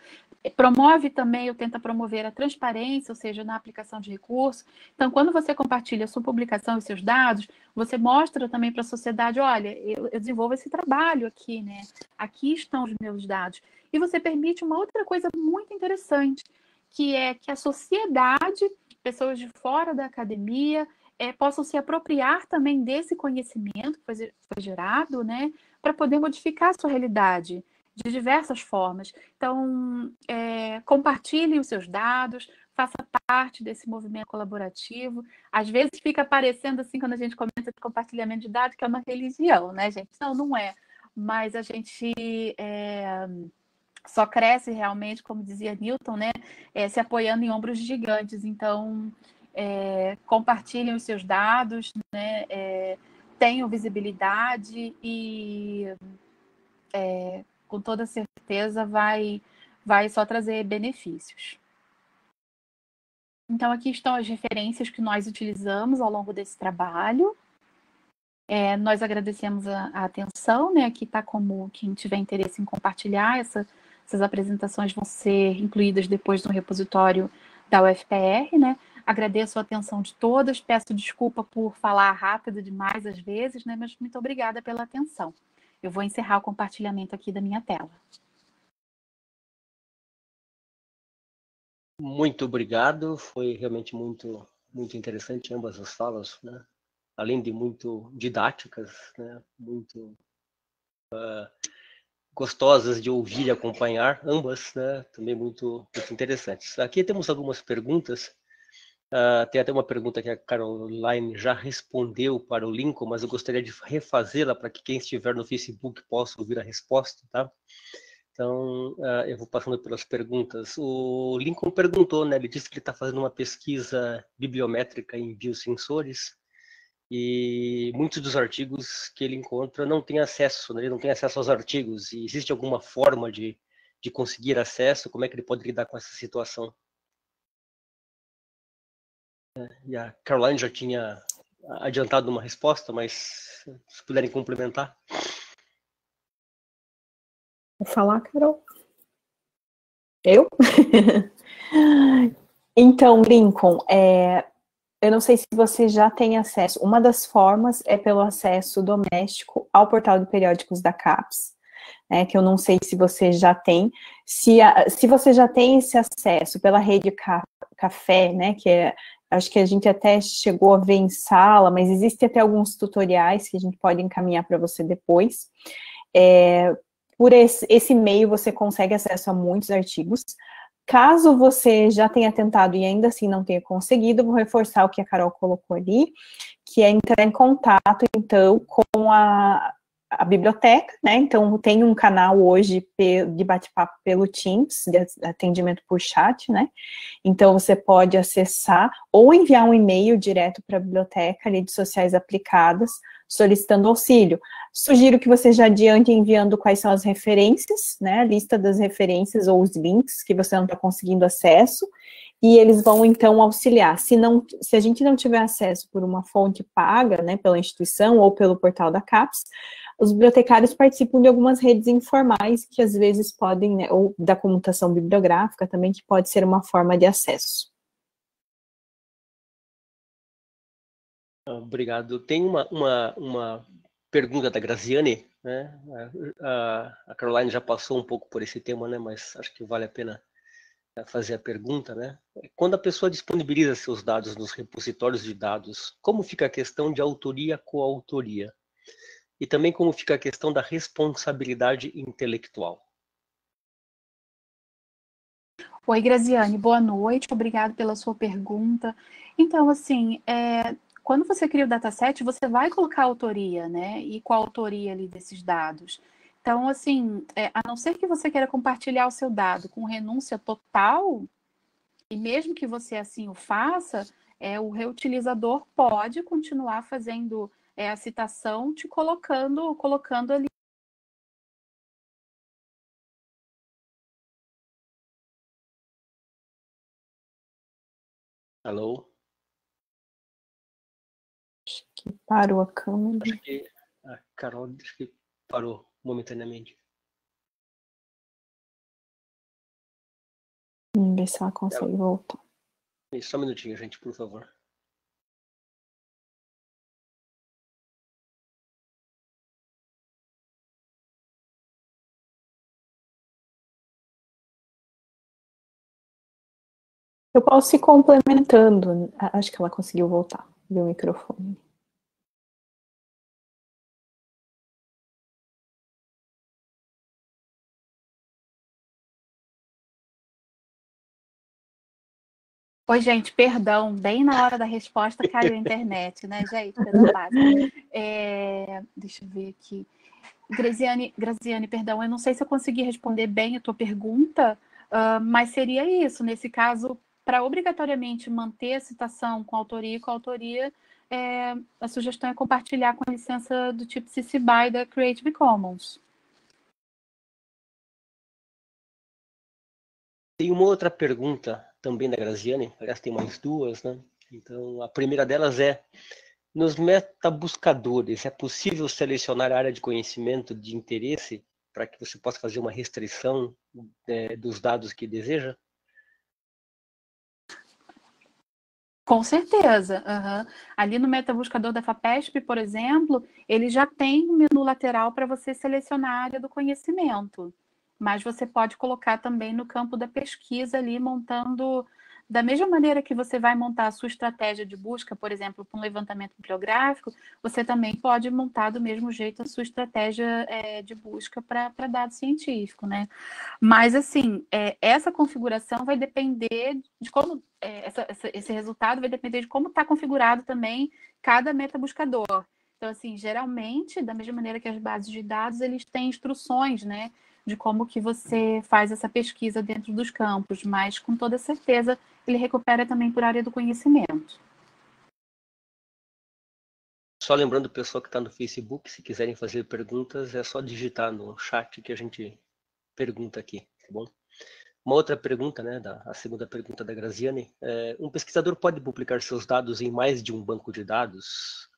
promove também ou tenta promover a transparência, ou seja, na aplicação de recursos. Então, quando você compartilha sua publicação e seus dados, você mostra também para a sociedade, olha, eu, eu, desenvolvo esse trabalho aqui, né? Aqui estão os meus dados. E você permite uma outra coisa muito interessante, que é que a sociedade, pessoas de fora da academia, é, possam se apropriar também desse conhecimento que foi, foi gerado, né? Para poder modificar a sua realidade de diversas formas. Então, é, compartilhe os seus dados, faça parte desse movimento colaborativo. Às vezes fica parecendo assim, quando a gente comenta de compartilhamento de dados, que é uma religião, né, gente? Não, não é. Mas a gente é, só cresce realmente, como dizia Newton, né, é, se apoiando em ombros gigantes. Então, é, compartilhem os seus dados, né, é, tenham visibilidade e é, com toda certeza vai, vai só trazer benefícios. Então, aqui estão as referências que nós utilizamos ao longo desse trabalho. É, nós agradecemos a, a, atenção, né? Aqui está como quem tiver interesse em compartilhar, essa, essas apresentações vão ser incluídas depois no repositório da UFPR, né? Agradeço a atenção de todas, peço desculpa por falar rápido demais às vezes, né? Mas muito obrigada pela atenção. Eu vou encerrar o compartilhamento aqui da minha tela. Muito obrigado, foi realmente muito, muito interessante ambas as falas, né? além de muito didáticas, né? muito uh, gostosas de ouvir e acompanhar, ambas né? também muito, muito interessantes. Aqui temos algumas perguntas Uh, tem até uma pergunta que a Caroline já respondeu para o Lincoln, mas eu gostaria de refazê-la para que quem estiver no Facebook possa ouvir a resposta, tá? Então, uh, eu vou passando pelas perguntas. O Lincoln perguntou, né? Ele disse que ele está fazendo uma pesquisa bibliométrica em biosensores e muitos dos artigos que ele encontra não tem acesso, né? ele não tem acesso aos artigos. E existe alguma forma de, de conseguir acesso? Como é que ele pode lidar com essa situação? E a Caroline já tinha adiantado uma resposta, mas se puderem complementar. Vou falar, Carol? Eu? então, Lincoln, é, eu não sei se você já tem acesso. Uma das formas é pelo acesso doméstico ao portal de periódicos da CAPES, né, que eu não sei se você já tem. Se, a, se você já tem esse acesso pela rede Café, né, que é acho que a gente até chegou a ver em sala, mas existem até alguns tutoriais que a gente pode encaminhar para você depois. É, por esse, esse meio você consegue acesso a muitos artigos. Caso você já tenha tentado e ainda assim não tenha conseguido, vou reforçar o que a Carol colocou ali, que é entrar em contato, então, com a, a biblioteca, né? Então tem um canal hoje de bate-papo pelo Teams, de atendimento por chat, né? Então você pode acessar ou enviar um e-mail direto para a biblioteca, redes sociais aplicadas, solicitando auxílio. Sugiro que você já adiante enviando quais são as referências, né? A lista das referências ou os links que você não está conseguindo acesso, e eles vão então auxiliar. Se não, se a gente não tiver acesso por uma fonte paga, né, pela instituição ou pelo portal da CAPES, os bibliotecários participam de algumas redes informais que às vezes podem, né, ou da comutação bibliográfica também, que pode ser uma forma de acesso. Obrigado. Tem uma, uma, uma pergunta da Graziane, né? A, a Caroline já passou um pouco por esse tema, né? Mas acho que vale a pena fazer a pergunta, né? Quando a pessoa disponibiliza seus dados nos repositórios de dados, como fica a questão de autoria-coautoria? E também como fica a questão da responsabilidade intelectual. Oi, Graziane, boa noite, obrigado pela sua pergunta. Então, assim, é, quando você cria o dataset, você vai colocar a autoria, né? E qual a autoria ali desses dados. Então, assim, é, a não ser que você queira compartilhar o seu dado com renúncia total, e mesmo que você assim o faça, é, o reutilizador pode continuar fazendo é a citação te colocando, colocando ali Alô? Acho que parou a câmera. Acho que a Carol acho que parou momentaneamente. ver se ela consegue é. voltar. Só um minutinho, gente, por favor. Eu posso ir complementando. Acho que ela conseguiu voltar, o microfone. Oi, gente, perdão, bem na hora da resposta caiu a internet, né, gente? É, deixa eu ver aqui. Graziane, Graziane, perdão, eu não sei se eu consegui responder bem a tua pergunta, uh, mas seria isso. Nesse caso, para obrigatoriamente manter a citação com autoria e coautoria, é, a sugestão é compartilhar com a licença do tipo CC BY da Creative Commons. Tem uma outra pergunta também da Graziane, aliás tem mais duas, né? Então, a primeira delas é, nos metabuscadores, é possível selecionar a área de conhecimento de interesse para que você possa fazer uma restrição é, dos dados que deseja? Com certeza. Uhum. Ali no metabuscador da FAPESP, por exemplo, ele já tem um menu lateral para você selecionar a área do conhecimento. Mas você pode colocar também no campo da pesquisa ali, montando da mesma maneira que você vai montar a sua estratégia de busca, por exemplo, para um levantamento bibliográfico, você também pode montar do mesmo jeito a sua estratégia é, de busca para dado científico, né? Mas, assim, é, essa configuração vai depender de como... É, essa, essa, esse resultado vai depender de como está configurado também cada metabuscador. Então, assim, geralmente, da mesma maneira que as bases de dados, eles têm instruções, né? De como que você faz essa pesquisa dentro dos campos, mas com toda certeza ele recupera também por área do conhecimento. Só lembrando o pessoal que está no Facebook, se quiserem fazer perguntas, é só digitar no chat que a gente pergunta aqui, tá bom? Uma outra pergunta, né, da, a segunda pergunta da Graziane, é, um pesquisador pode publicar seus dados em mais de um banco de dados?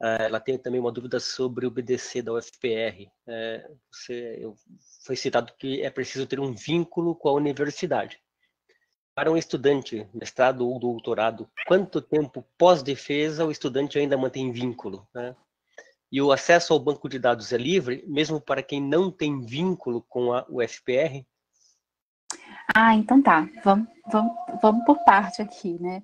É, ela tem também uma dúvida sobre o BDC da UFPR. É, você, eu, foi citado que é preciso ter um vínculo com a universidade. Para um estudante, mestrado ou doutorado, quanto tempo pós-defesa o estudante ainda mantém vínculo? Né? E o acesso ao banco de dados é livre, mesmo para quem não tem vínculo com a UFPR? Ah, então tá. Vamos, vamos, vamos por parte aqui, né?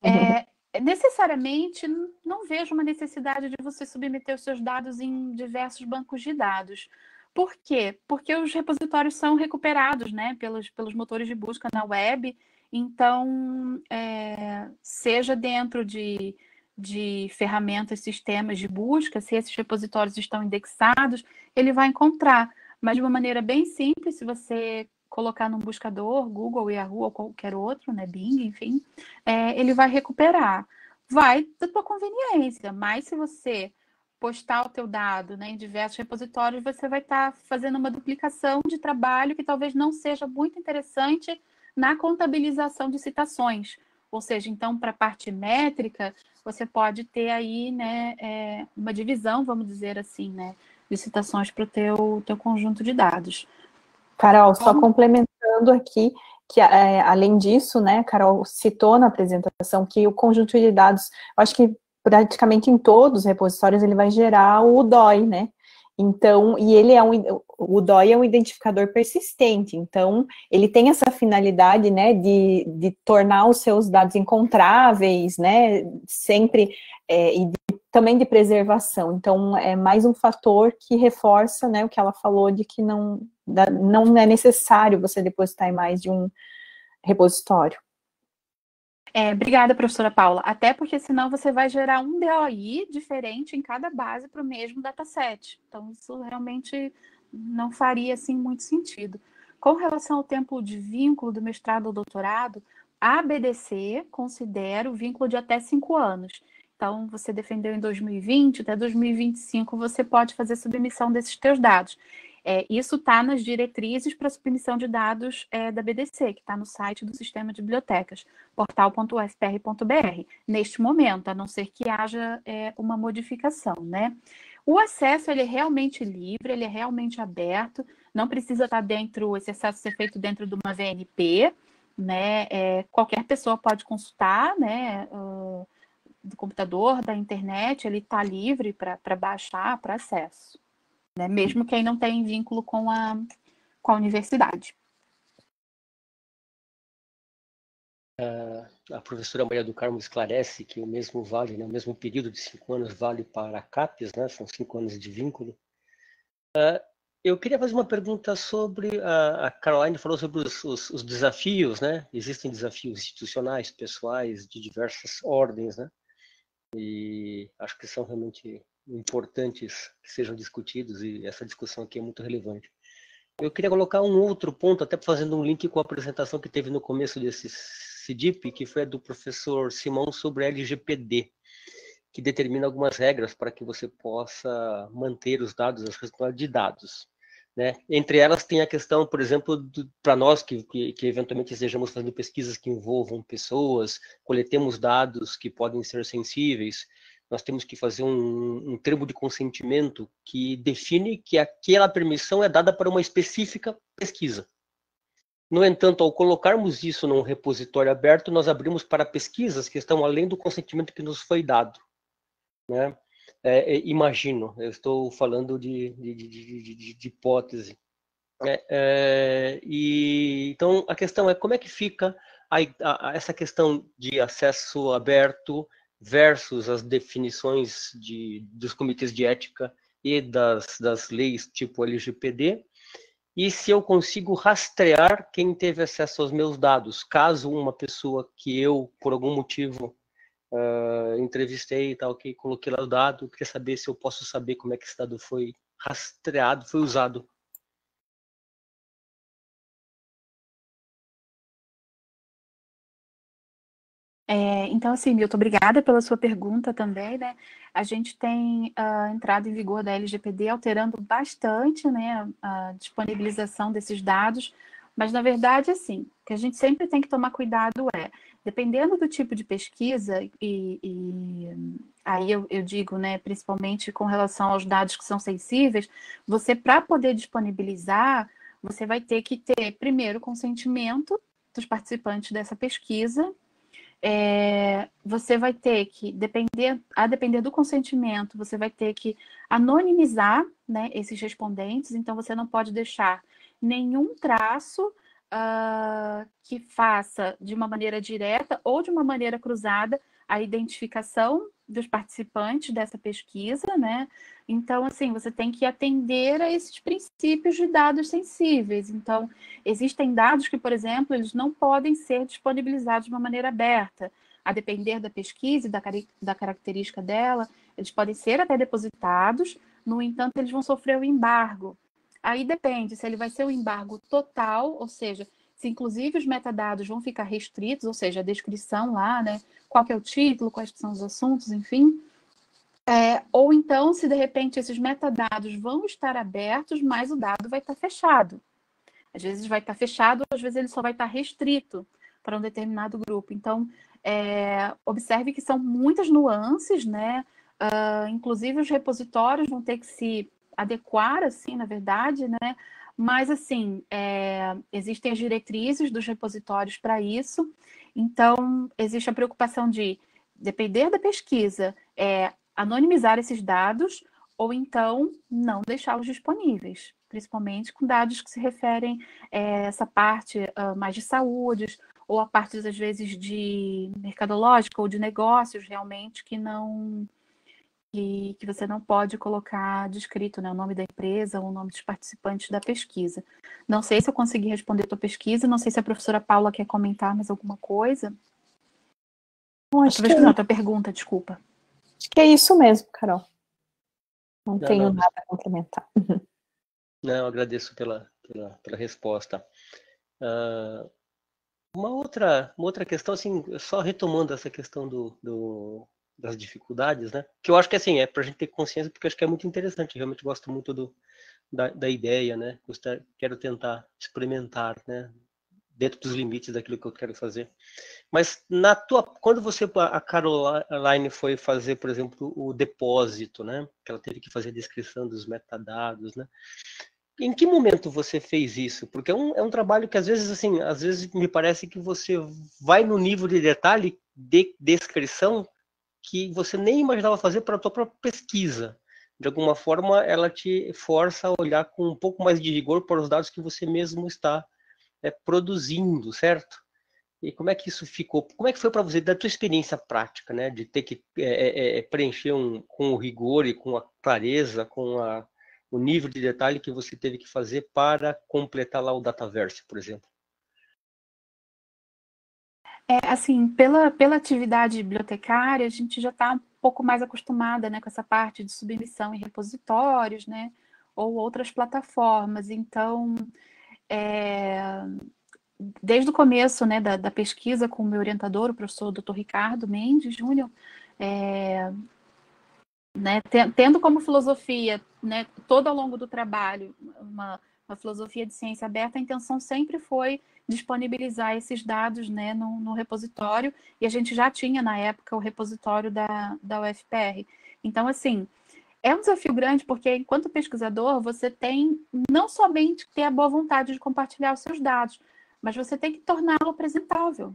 É, necessariamente não vejo uma necessidade de você submeter os seus dados em diversos bancos de dados. Por quê? Porque os repositórios são recuperados né, pelos, pelos motores de busca na web. Então, é, seja dentro de, de ferramentas, sistemas de busca, se esses repositórios estão indexados, ele vai encontrar. Mas de uma maneira bem simples, se você colocar num buscador, Google, Yahoo ou qualquer outro, né, Bing, enfim, é, ele vai recuperar. Vai da tua conveniência, mas se você postar o teu dado né, em diversos repositórios, você vai estar tá fazendo uma duplicação de trabalho que talvez não seja muito interessante na contabilização de citações. Ou seja, então, para a parte métrica, você pode ter aí né, é, uma divisão, vamos dizer assim, né, de citações para o teu, teu conjunto de dados. Carol, só complementando aqui, que é, além disso, né, Carol citou na apresentação que o conjunto de dados, acho que praticamente em todos os repositórios ele vai gerar o DOI, né? Então, e ele é um, o DOI é um identificador persistente, então ele tem essa finalidade, né, de, de tornar os seus dados encontráveis, né, sempre, é, e de, também de preservação. Então, é mais um fator que reforça, né, o que ela falou de que não, não é necessário você depositar em mais de um repositório. É, obrigada, professora Paula. Até porque senão você vai gerar um DOI diferente em cada base para o mesmo dataset. Então, isso realmente não faria assim muito sentido. Com relação ao tempo de vínculo do mestrado ou doutorado, a BDC considera o vínculo de até cinco anos. Então, você defendeu em 2020, até 2025 você pode fazer submissão desses teus dados. É, isso está nas diretrizes para submissão de dados é, da BDC, que está no site do Sistema de Bibliotecas, portal.ufpr.br, neste momento, a não ser que haja é, uma modificação, né? O acesso ele é realmente livre, ele é realmente aberto, não precisa estar tá dentro, esse acesso ser feito dentro de uma VNP, né? É, qualquer pessoa pode consultar, né? Uh, do computador, da internet, ele está livre para baixar, para acesso, né? Mesmo quem não tem vínculo com a, com a universidade. a professora Maria do Carmo esclarece que o mesmo vale, né, o mesmo período de cinco anos vale para a CAPES, né, são cinco anos de vínculo. Uh, eu queria fazer uma pergunta sobre, a, a Caroline falou sobre os, os, os, desafios, né, existem desafios institucionais, pessoais, de diversas ordens, né, e acho que são realmente importantes que sejam discutidos e essa discussão aqui é muito relevante. Eu queria colocar um outro ponto, até fazendo um link com a apresentação que teve no começo desse CIDIP, que foi a do professor Simão sobre LGPD, que determina algumas regras para que você possa manter os dados, as responsabilidades de dados. Né? Entre elas tem a questão, por exemplo, para nós que, que, que, eventualmente estejamos fazendo pesquisas que envolvam pessoas, coletemos dados que podem ser sensíveis, nós temos que fazer um, um termo de consentimento que define que aquela permissão é dada para uma específica pesquisa. No entanto, ao colocarmos isso num repositório aberto, nós abrimos para pesquisas que estão além do consentimento que nos foi dado. Né? É, é, imagino, eu estou falando de, de, de, de hipótese. É, é, e, então, a questão é como é que fica a, a, essa questão de acesso aberto versus as definições dos comitês de ética e das, das leis tipo LGPD, e se eu consigo rastrear quem teve acesso aos meus dados, caso uma pessoa que eu, por algum motivo, uh, entrevistei e tal, que coloquei lá o dado, queria saber se eu posso saber como é que esse dado foi rastreado, foi usado É, então, assim, Milton, obrigada pela sua pergunta também, né? A gente tem uh, entrada em vigor da LGPD alterando bastante, né, a disponibilização desses dados, mas, na verdade, assim, o que a gente sempre tem que tomar cuidado é, dependendo do tipo de pesquisa, e, e aí eu, eu, digo, né, principalmente com relação aos dados que são sensíveis, você, para poder disponibilizar, você vai ter que ter, primeiro, consentimento dos participantes dessa pesquisa, é, você vai ter que, depender, a depender do consentimento, você vai ter que anonimizar né, esses respondentes, então você não pode deixar nenhum traço uh, que faça de uma maneira direta ou de uma maneira cruzada a identificação dos participantes dessa pesquisa, né? Então, assim, você tem que atender a esses princípios de dados sensíveis. Então, existem dados que, por exemplo, eles não podem ser disponibilizados de uma maneira aberta. A depender da pesquisa e da, da característica dela, eles podem ser até depositados, no entanto, eles vão sofrer o embargo. Aí depende se ele vai ser o embargo total, ou seja, se inclusive os metadados vão ficar restritos, ou seja, a descrição lá, né? Qual é o título, quais são os assuntos, enfim. É, ou então, se de repente esses metadados vão estar abertos, mas o dado vai estar fechado. Às vezes vai estar fechado, às vezes ele só vai estar restrito para um determinado grupo. Então, é, observe que são muitas nuances, né? Uh, inclusive os repositórios vão ter que se adequar, assim, na verdade, né? Mas, assim, é, existem as diretrizes dos repositórios para isso. Então, existe a preocupação de, depender da pesquisa, é, anonimizar esses dados ou então não deixá-los disponíveis, principalmente com dados que se referem a é, essa parte uh, mais de saúde ou a parte, às vezes, de mercadológica ou de negócios, realmente, que não que, que você não pode colocar descrito né, o nome da empresa ou o nome dos participantes da pesquisa. Não sei se eu consegui responder a tua pesquisa, não sei se a professora Paula quer comentar mais alguma coisa. Bom, acho que... não, tua pergunta, desculpa. Acho que é isso mesmo, Carol. Não, não tenho não. nada a complementar. Não, agradeço pela, pela, pela resposta. Uh, uma outra, uma outra questão, assim, só retomando essa questão do, do, das dificuldades, né? Que eu acho que assim, é para a gente ter consciência, porque acho que é muito interessante. Realmente gosto muito do, da, da ideia, né? Gostar, quero tentar experimentar, né? Dentro dos limites daquilo que eu quero fazer. Mas na tua, quando você, a Caroline foi fazer, por exemplo, o depósito, né? Que ela teve que fazer a descrição dos metadados, né? em que momento você fez isso? Porque é um, é um trabalho que às vezes, assim, às vezes me parece que você vai no nível de detalhe de descrição que você nem imaginava fazer para a tua própria pesquisa. De alguma forma, ela te força a olhar com um pouco mais de rigor para os dados que você mesmo está é, produzindo, certo? E como é que isso ficou? Como é que foi para você, da tua experiência prática, né? De ter que é, é, é, preencher um, com o rigor e com a clareza, com a, o nível de detalhe que você teve que fazer para completar lá o Dataverse, por exemplo? É, assim, pela, pela atividade bibliotecária, a gente já está um pouco mais acostumada né, com essa parte de submissão em repositórios, né? Ou outras plataformas. Então, é, desde o começo né, da, da, pesquisa com o meu orientador, o professor Dr. Ricardo Mendes Júnior, é, né, tendo como filosofia, né, todo ao longo do trabalho, uma, uma, filosofia de ciência aberta, a intenção sempre foi disponibilizar esses dados né, no, no, repositório, e a gente já tinha na época o repositório da, da UFPR. Então, assim, é um desafio grande porque, enquanto pesquisador, você tem não somente ter a boa vontade de compartilhar os seus dados, mas você tem que torná-lo apresentável.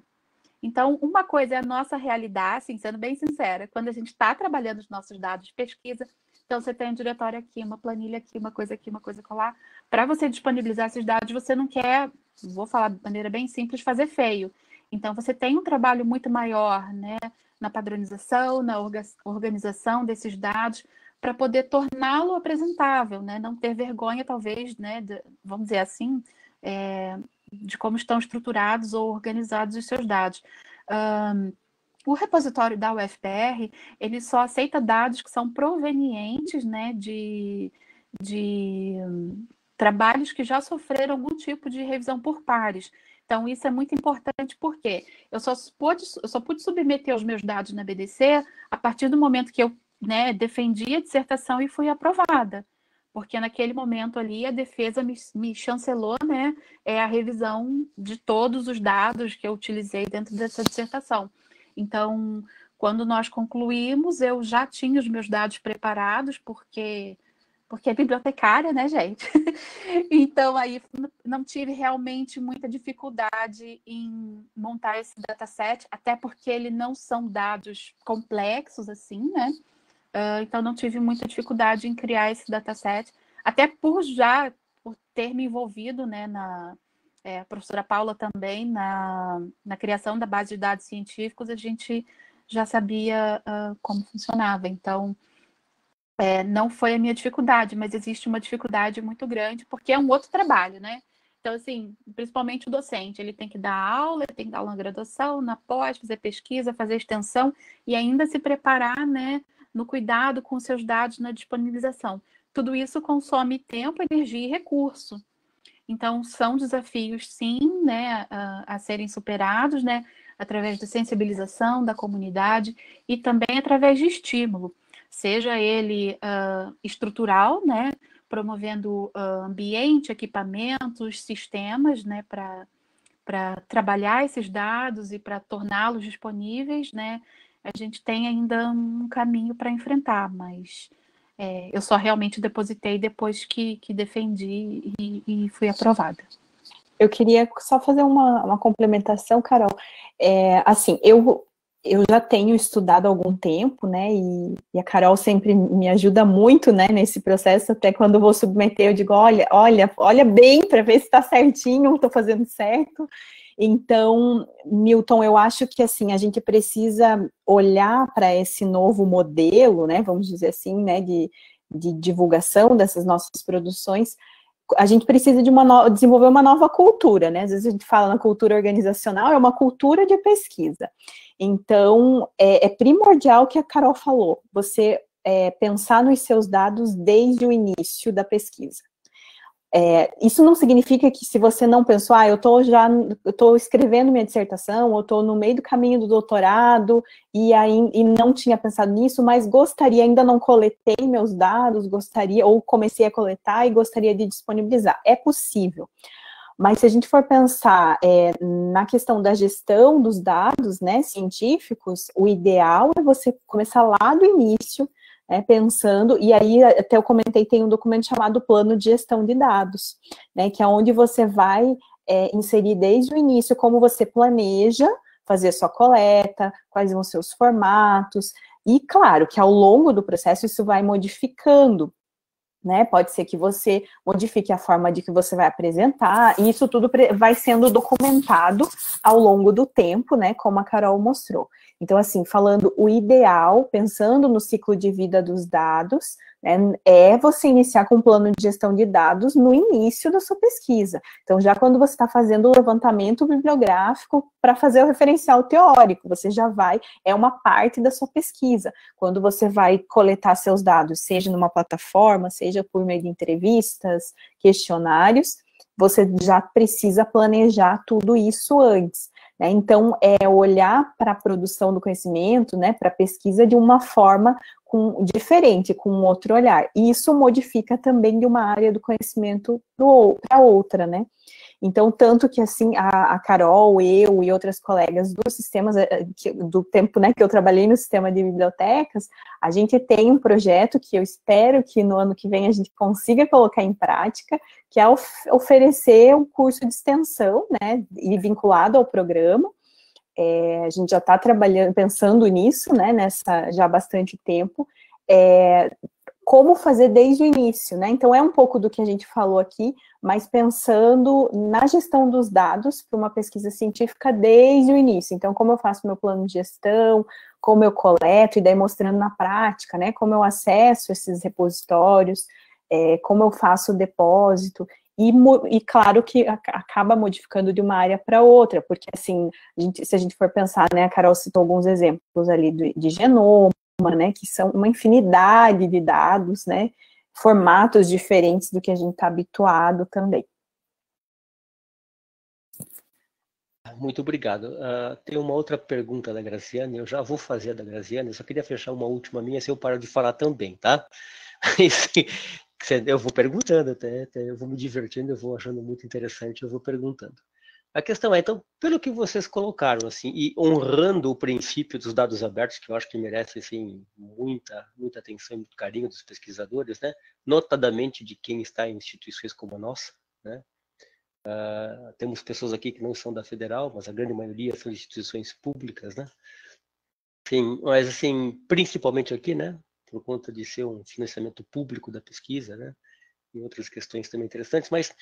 Então, uma coisa é a nossa realidade, assim, sendo bem sincera, quando a gente está trabalhando os nossos dados de pesquisa, então você tem um diretório aqui, uma planilha aqui, uma coisa aqui, uma coisa lá. Para você disponibilizar esses dados, você não quer, vou falar de maneira bem simples, fazer feio. Então, você tem um trabalho muito maior, né, na padronização, na organização desses dados, para poder torná-lo apresentável, né, não ter vergonha, talvez, né, de, vamos dizer assim, é, de como estão estruturados ou organizados os seus dados. Um, o repositório da UFPR, ele só aceita dados que são provenientes né, de, de trabalhos que já sofreram algum tipo de revisão por pares. Então, isso é muito importante porque eu só pude, eu só pude submeter os meus dados na BDC a partir do momento que eu né, defendi a dissertação e fui aprovada porque naquele momento ali a defesa me, me chancelou né, é a revisão de todos os dados que eu utilizei dentro dessa dissertação. Então, quando nós concluímos, eu já tinha os meus dados preparados, porque porque é bibliotecária, né, gente? então, aí não tive realmente muita dificuldade em montar esse dataset, até porque ele não são dados complexos, assim, né? Uh, então, não tive muita dificuldade em criar esse dataset, até por já por ter me envolvido né, na. É, a professora Paula também, na, na criação da base de dados científicos, a gente já sabia uh, como funcionava. Então, é, não foi a minha dificuldade, mas existe uma dificuldade muito grande, porque é um outro trabalho, né? Então, assim, principalmente o docente, ele tem que dar aula, tem que dar aula na graduação, na pós, fazer pesquisa, fazer extensão e ainda se preparar, né, no cuidado com seus dados na disponibilização. Tudo isso consome tempo, energia e recurso. Então, são desafios, sim, né, a, a serem superados, né, através da sensibilização da comunidade e também através de estímulo, seja ele uh, estrutural, né, promovendo uh, ambiente, equipamentos, sistemas, né, para trabalhar esses dados e para torná-los disponíveis, né, a gente tem ainda um caminho para enfrentar, mas é, eu só realmente depositei depois que, que defendi e, e fui aprovada. Eu queria só fazer uma, uma complementação, Carol. É, assim, eu, eu já tenho estudado há algum tempo, né, e, e, a Carol sempre me ajuda muito, né, nesse processo, até quando vou submeter, eu digo, olha, olha, olha bem para ver se está certinho, estou fazendo certo, então, Milton, eu acho que assim a gente precisa olhar para esse novo modelo, né, vamos dizer assim, né, de, de divulgação dessas nossas produções. A gente precisa de uma no... desenvolver uma nova cultura, né? Às vezes a gente fala na cultura organizacional, é uma cultura de pesquisa. Então, é, é primordial que a Carol falou, você é, pensar nos seus dados desde o início da pesquisa. É, isso não significa que se você não pensou, ah, eu estou já, estou escrevendo minha dissertação, ou estou no meio do caminho do doutorado e aí e não tinha pensado nisso, mas gostaria, ainda não coletei meus dados, gostaria, ou comecei a coletar e gostaria de disponibilizar. É possível. Mas se a gente for pensar é, na questão da gestão dos dados né, científicos, o ideal é você começar lá do início, né, pensando, e aí até eu comentei, tem um documento chamado Plano de Gestão de Dados, né, que é onde você vai é, inserir desde o início como você planeja fazer sua coleta, quais vão ser os formatos, e claro que ao longo do processo isso vai modificando, né? Pode ser que você modifique a forma de que você vai apresentar, e isso tudo vai sendo documentado ao longo do tempo, né? Como a Carol mostrou. Então, assim, falando o ideal, pensando no ciclo de vida dos dados, né, é você iniciar com um plano de gestão de dados no início da sua pesquisa. Então, já quando você está fazendo o levantamento bibliográfico para fazer o referencial teórico, você já vai, é uma parte da sua pesquisa. Quando você vai coletar seus dados, seja numa plataforma, seja por meio de entrevistas, questionários, você já precisa planejar tudo isso antes. Né? Então, é olhar para a produção do conhecimento, né, para a pesquisa de uma forma com, diferente, com um outro olhar. E isso modifica também de uma área do conhecimento para outra, né? Então, tanto que assim, a, a, Carol, eu e outras colegas dos sistemas, eh, do tempo né, que eu trabalhei no sistema de bibliotecas, a gente tem um projeto que eu espero que no ano que vem a gente consiga colocar em prática, que é of oferecer um curso de extensão, né, e vinculado ao programa, é, a gente já está trabalhando, pensando nisso, né, nessa, já há bastante tempo, é, como fazer desde o início, né? Então é um pouco do que a gente falou aqui, mas pensando na gestão dos dados para uma pesquisa científica desde o início. Então, como eu faço meu plano de gestão, como eu coleto, e daí mostrando na prática, né? Como eu acesso esses repositórios, é, como eu faço o depósito. E, e, claro que acaba modificando de uma área para outra, porque assim, a gente, se a gente for pensar, né, a Carol citou alguns exemplos ali de, de genoma, né, que são uma infinidade de dados, né, formatos diferentes do que a gente está habituado também. Muito obrigado. Uh, tem uma outra pergunta da Graciane, eu já vou fazer a da Graciane, eu só queria fechar uma última minha, se eu paro de falar também, tá? eu vou perguntando até, até, eu vou me divertindo, eu vou achando muito interessante, eu vou perguntando. A questão é, então, pelo que vocês colocaram, assim, e honrando o princípio dos dados abertos, que eu acho que merece, assim, muita, muita atenção e muito carinho dos pesquisadores, né? Notadamente de quem está em instituições como a nossa, né? Uh, temos pessoas aqui que não são da federal, mas a grande maioria são instituições públicas, né? Sim, mas assim, principalmente aqui, né? Por conta de ser um financiamento público da pesquisa, né? E outras questões também interessantes, mas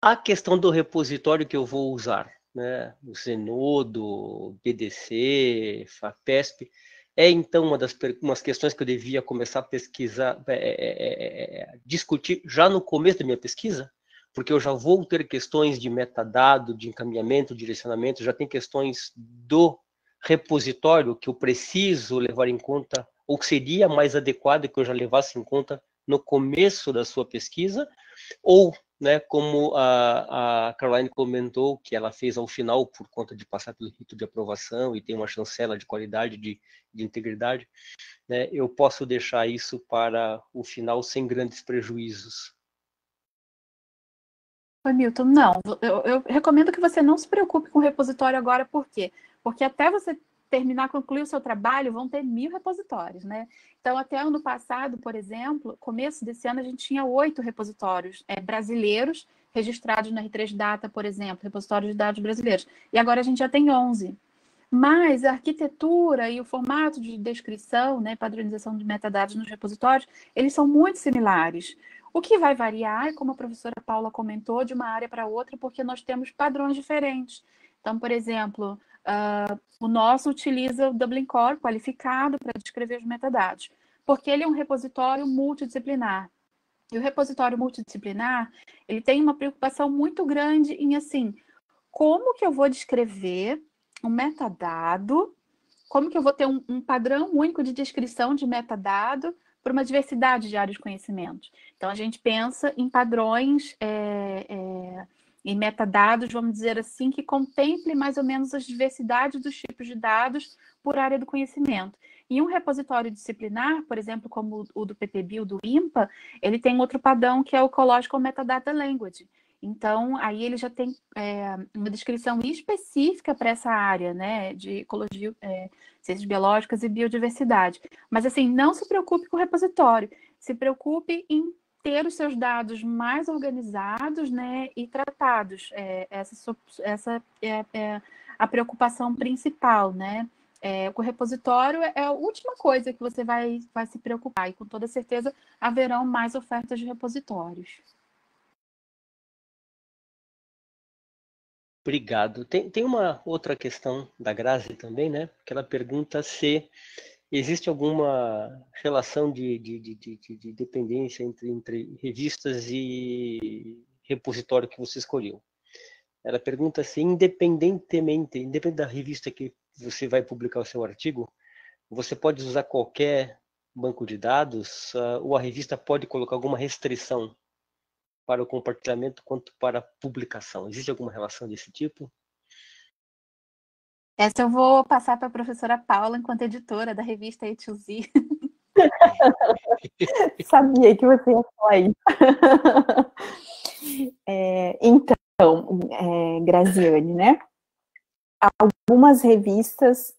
a questão do repositório que eu vou usar, né? O Zenodo, BDC, FAPESP, é então uma das umas questões que eu devia começar a pesquisar, é, é, é, discutir já no começo da minha pesquisa, porque eu já vou ter questões de metadado, de encaminhamento, direcionamento, já tem questões do repositório que eu preciso levar em conta ou seria mais adequado que eu já levasse em conta no começo da sua pesquisa, ou, né, como a, a Caroline comentou, que ela fez ao final por conta de passar pelo rito de aprovação e tem uma chancela de qualidade, de, de integridade, né, eu posso deixar isso para o final sem grandes prejuízos. Oi, Milton, não, eu, eu recomendo que você não se preocupe com o repositório agora, por quê? Porque até você terminar, concluir o seu trabalho, vão ter mil repositórios, né? Então, até ano passado, por exemplo, começo desse ano, a gente tinha oito repositórios é, brasileiros registrados na R3 Data, por exemplo, repositórios de dados brasileiros. E agora a gente já tem 11. Mas a arquitetura e o formato de descrição, né, padronização de metadados nos repositórios, eles são muito similares. O que vai variar, como a professora Paula comentou, de uma área para outra, porque nós temos padrões diferentes. Então, por exemplo, Uh, o nosso utiliza o Dublin Core qualificado para descrever os metadados, porque ele é um repositório multidisciplinar. E o repositório multidisciplinar, ele tem uma preocupação muito grande em, assim, como que eu vou descrever um metadado, como que eu vou ter um, um padrão único de descrição de metadado para uma diversidade de áreas de conhecimento. Então, a gente pensa em padrões é, é, em metadados, vamos dizer assim, que contemple mais ou menos as diversidades dos tipos de dados por área do conhecimento. E um repositório disciplinar, por exemplo, como o do PPB ou do IMPA, ele tem outro padrão que é o Ecological Metadata Language. Então, aí ele já tem é, uma descrição específica para essa área, né, de ecologia, é, ciências biológicas e biodiversidade. Mas, assim, não se preocupe com o repositório, se preocupe em ter os seus dados mais organizados, né, e tratados. É, essa essa é, é, a preocupação principal, né. É, o repositório é a última coisa que você vai, vai se preocupar, e com toda certeza haverão mais ofertas de repositórios. Obrigado. Tem, tem uma outra questão da Grazi também, né? Que ela pergunta se existe alguma relação de, de, de, de, de dependência entre, entre revistas e repositório que você escolheu. Ela pergunta se, independentemente, independente da revista que você vai publicar o seu artigo, você pode usar qualquer banco de dados uh, ou a revista pode colocar alguma restrição para o compartilhamento quanto para a publicação? Existe alguma relação desse tipo? Essa eu vou passar para a professora Paula, enquanto editora da revista E2Z. Sabia que você ia falar isso. É, então, é, Graziane, né? Algumas revistas,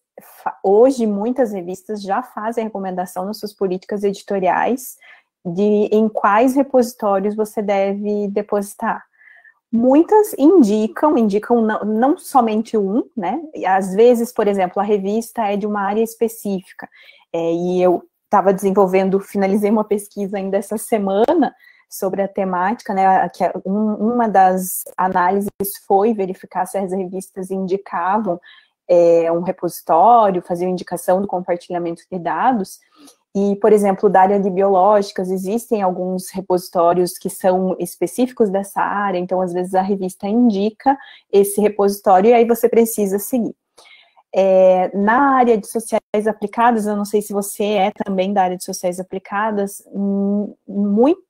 hoje muitas revistas já fazem recomendação nas suas políticas editoriais de em quais repositórios você deve depositar. Muitas indicam, indicam não, não somente um, né? Às vezes, por exemplo, a revista é de uma área específica, é, e eu estava desenvolvendo, finalizei uma pesquisa ainda essa semana sobre a temática, né? Que um, uma das análises foi verificar se as revistas indicavam é, um repositório, faziam indicação do compartilhamento de dados, e, por exemplo, da área de biológicas, existem alguns repositórios que são específicos dessa área, então, às vezes, a revista indica esse repositório e aí você precisa seguir. É, na área de sociais aplicadas, eu não sei se você é também da área de sociais aplicadas, hum, muito,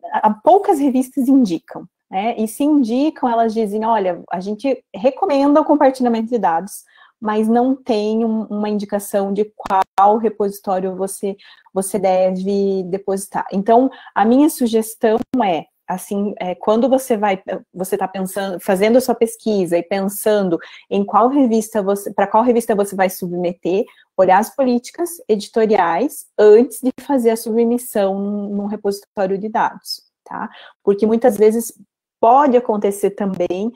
poucas revistas indicam, né? E se indicam, elas dizem, olha, a gente recomenda o compartilhamento de dados, mas não tem um, uma indicação de qual repositório você, você deve depositar. Então, a minha sugestão é, assim, é, quando você vai, você está pensando, fazendo a sua pesquisa e pensando em qual revista você, para qual revista você vai submeter, olhar as políticas editoriais antes de fazer a submissão num, repositório de dados, tá? Porque muitas vezes pode acontecer também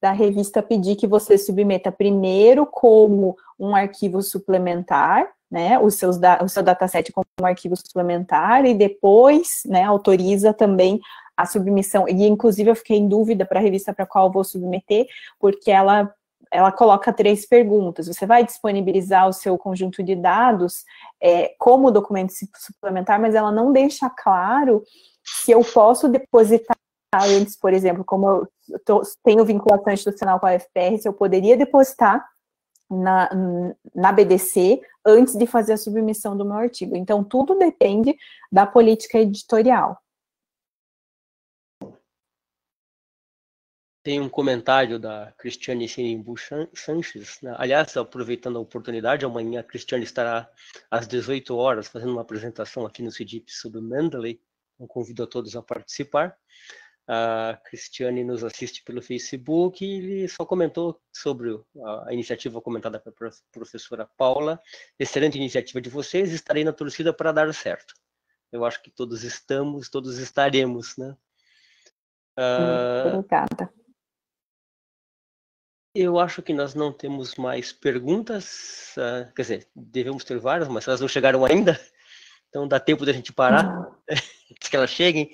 da revista pedir que você submeta primeiro como um arquivo suplementar, né, os seus o seu dataset como um arquivo suplementar e depois, né, autoriza também a submissão. E inclusive eu fiquei em dúvida para a revista para qual vou submeter, porque ela ela coloca três perguntas. Você vai disponibilizar o seu conjunto de dados é, como documento suplementar, mas ela não deixa claro se eu posso depositar antes, por exemplo, como eu tô, tenho vinculação institucional com a FPR, se eu poderia depositar na, na BDC antes de fazer a submissão do meu artigo. Então, tudo depende da política editorial. Tem um comentário da Cristiane Sinimbu Sanches. Né? Aliás, aproveitando a oportunidade, amanhã a Cristiane estará às 18 horas fazendo uma apresentação aqui no CIDIP sobre Mendeley. Então, convido a todos a participar. A Cristiane nos assiste pelo Facebook e ele só comentou sobre a iniciativa comentada pela professora Paula. Excelente iniciativa de vocês, estarei na torcida para dar certo. Eu acho que todos estamos, todos estaremos, né? Uh, Obrigada. Eu acho que nós não temos mais perguntas, uh, quer dizer, devemos ter várias, mas elas não chegaram ainda, então dá tempo da gente parar, antes que elas cheguem.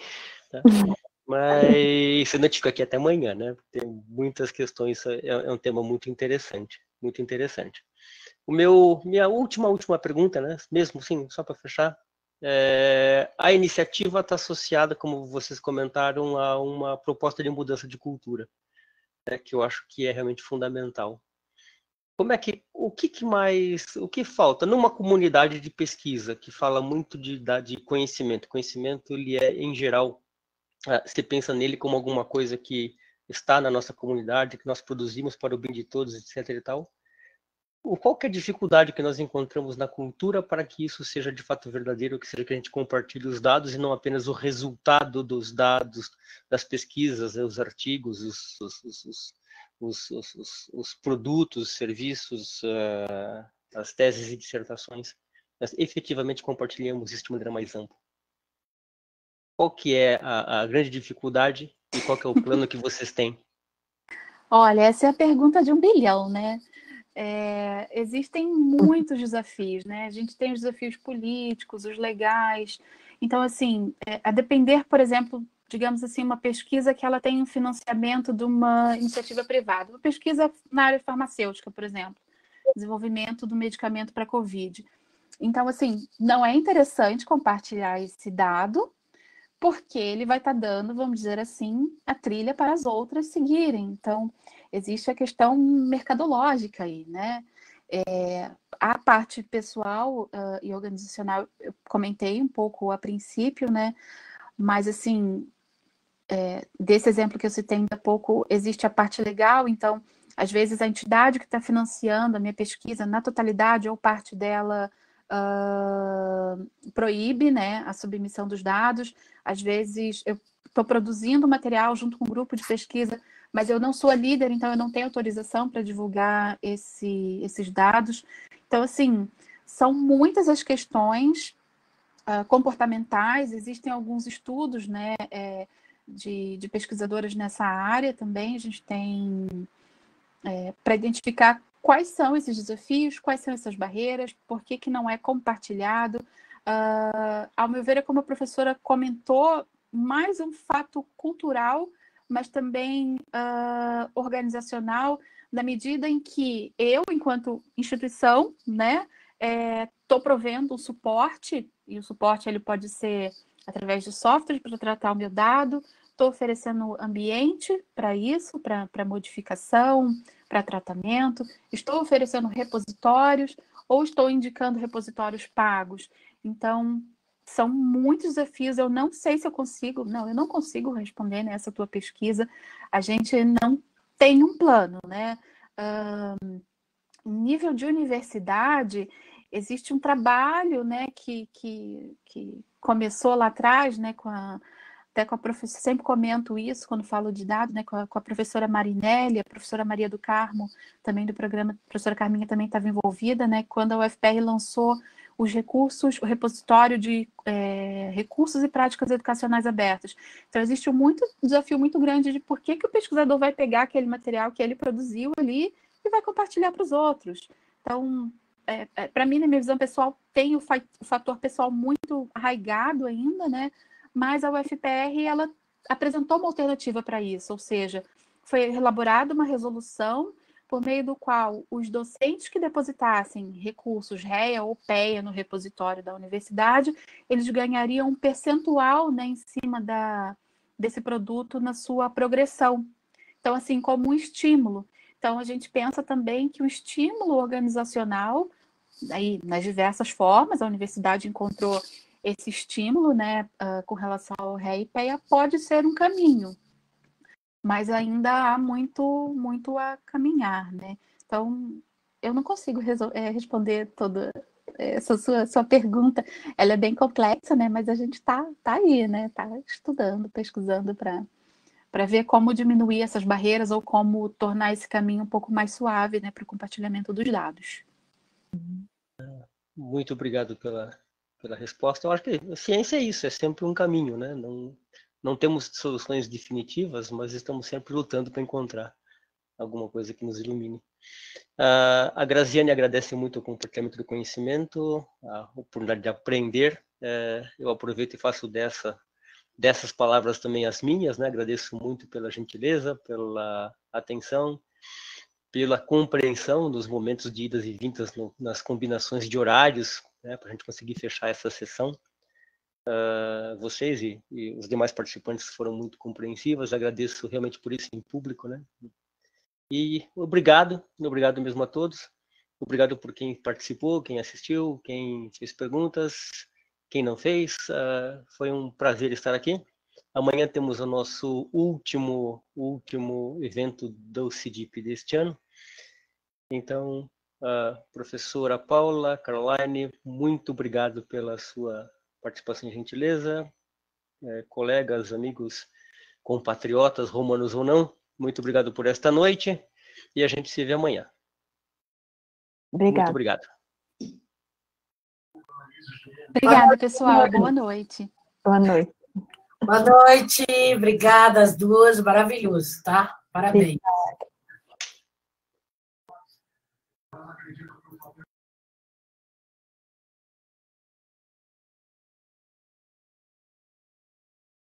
Tá? Mas se não fica aqui até amanhã, né? Tem muitas questões, é, é um tema muito interessante, muito interessante. O meu, minha última, última pergunta, né? Mesmo assim, só para fechar, é, a iniciativa está associada, como vocês comentaram, a uma proposta de mudança de cultura, né, que eu acho que é realmente fundamental. Como é que, o que, que, mais, o que falta numa comunidade de pesquisa que fala muito de, de conhecimento? Conhecimento ele é em geral ah, você pensa nele como alguma coisa que está na nossa comunidade, que nós produzimos para o bem de todos, etc. e tal. qual é a dificuldade que nós encontramos na cultura para que isso seja de fato verdadeiro, que seja que a gente compartilhe os dados e não apenas o resultado dos dados, das pesquisas, né, os artigos, os, os, os, os produtos, serviços, uh, as teses e dissertações, nós efetivamente compartilhamos isso de maneira mais ampla. Qual que é a, a grande dificuldade e qual que é o plano que vocês têm? Olha, essa é a pergunta de um bilhão, né? É, existem muitos desafios, né? A gente tem os desafios políticos, os legais. Então, assim, é, a depender, por exemplo, digamos assim, uma pesquisa que ela tem um financiamento de uma iniciativa privada, uma pesquisa na área farmacêutica, por exemplo, desenvolvimento do medicamento para COVID. Então, assim, não é interessante compartilhar esse dado, porque ele vai estar tá dando, vamos dizer assim, a trilha para as outras seguirem. Então, existe a questão mercadológica aí, né? É, a parte pessoal uh, e organizacional, eu comentei um pouco a princípio, né? Mas, assim, é, desse exemplo que eu citei há pouco, existe a parte legal, então, às vezes, a entidade que está financiando a minha pesquisa, na totalidade ou parte dela, uh, proíbe né, a submissão dos dados. Às vezes, eu estou produzindo material junto com um grupo de pesquisa mas eu não sou a líder, então eu não tenho autorização para divulgar esse, esses dados. Então, assim, são muitas as questões uh, comportamentais, existem alguns estudos né, é, de, de, pesquisadoras nessa área também, a gente tem é, para identificar quais são esses desafios, quais são essas barreiras, por que, que não é compartilhado. Uh, ao meu ver, é como a professora comentou, mais um fato cultural mas também uh, organizacional, na medida em que eu, enquanto instituição, né, estou é, provendo o suporte, e o suporte ele pode ser através de software para tratar o meu dado, estou oferecendo ambiente para isso, para modificação, para tratamento, estou oferecendo repositórios ou estou indicando repositórios pagos. Então, são muitos desafios. Eu não sei se eu consigo, não, eu não consigo responder nessa tua pesquisa. A gente não tem um plano, né? Um, nível de universidade, existe um trabalho, né, que, que, que começou lá atrás, né, com a, até com a professora, sempre comento isso quando falo de dados, né, com a, com a, professora Marinelli, a professora Maria do Carmo, também do programa, a professora Carminha também estava envolvida, né, quando a UFPR lançou os recursos, o repositório de é, recursos e práticas educacionais abertos. Então, existe um muito, desafio muito grande de por que, que o pesquisador vai pegar aquele material que ele produziu ali e vai compartilhar para os outros. Então, é, é, para mim, na minha visão pessoal, tem o, fator pessoal muito arraigado ainda, né? Mas a UFPR, ela apresentou uma alternativa para isso, ou seja, foi elaborada uma resolução por meio do qual os docentes que depositassem recursos REA ou PEA no repositório da universidade, eles ganhariam um percentual né, em cima da, desse produto na sua progressão. Então, assim, como um estímulo. Então, a gente pensa também que o estímulo organizacional, aí, nas diversas formas, a universidade encontrou esse estímulo né, uh, com relação ao REA e PEA, pode ser um caminho mas ainda há muito, muito a caminhar, né? Então, eu não consigo é, responder toda essa sua, sua pergunta. Ela é bem complexa, né? Mas a gente está tá aí, né? Está estudando, pesquisando para para ver como diminuir essas barreiras ou como tornar esse caminho um pouco mais suave, né, para o compartilhamento dos dados. Muito obrigado pela, pela resposta. Eu acho que ciência é isso, é sempre um caminho, né? Não, não temos soluções definitivas, mas estamos sempre lutando para encontrar alguma coisa que nos ilumine. Uh, a Graziane agradece muito o compartilhamento do conhecimento, a oportunidade de aprender. Uh, eu aproveito e faço dessa, dessas palavras também as minhas, né? Agradeço muito pela gentileza, pela atenção, pela compreensão dos momentos de idas e vindas no, nas combinações de horários, né? Para a gente conseguir fechar essa sessão. Uh, vocês e, e, os demais participantes foram muito compreensivas, agradeço realmente por isso em público, né? E obrigado, obrigado mesmo a todos, obrigado por quem participou, quem assistiu, quem fez perguntas, quem não fez, uh, foi um prazer estar aqui. Amanhã temos o nosso último, último evento do CDP deste ano, então uh, professora Paula, Caroline, muito obrigado pela sua participação e gentileza. É, colegas, amigos, compatriotas, romanos ou não, muito obrigado por esta noite e a gente se vê amanhã. Obrigado. Muito obrigado. Obrigada, pessoal. Boa noite. Boa noite. Boa noite. Obrigada, as duas. Maravilhoso, tá? Parabéns. Obrigada.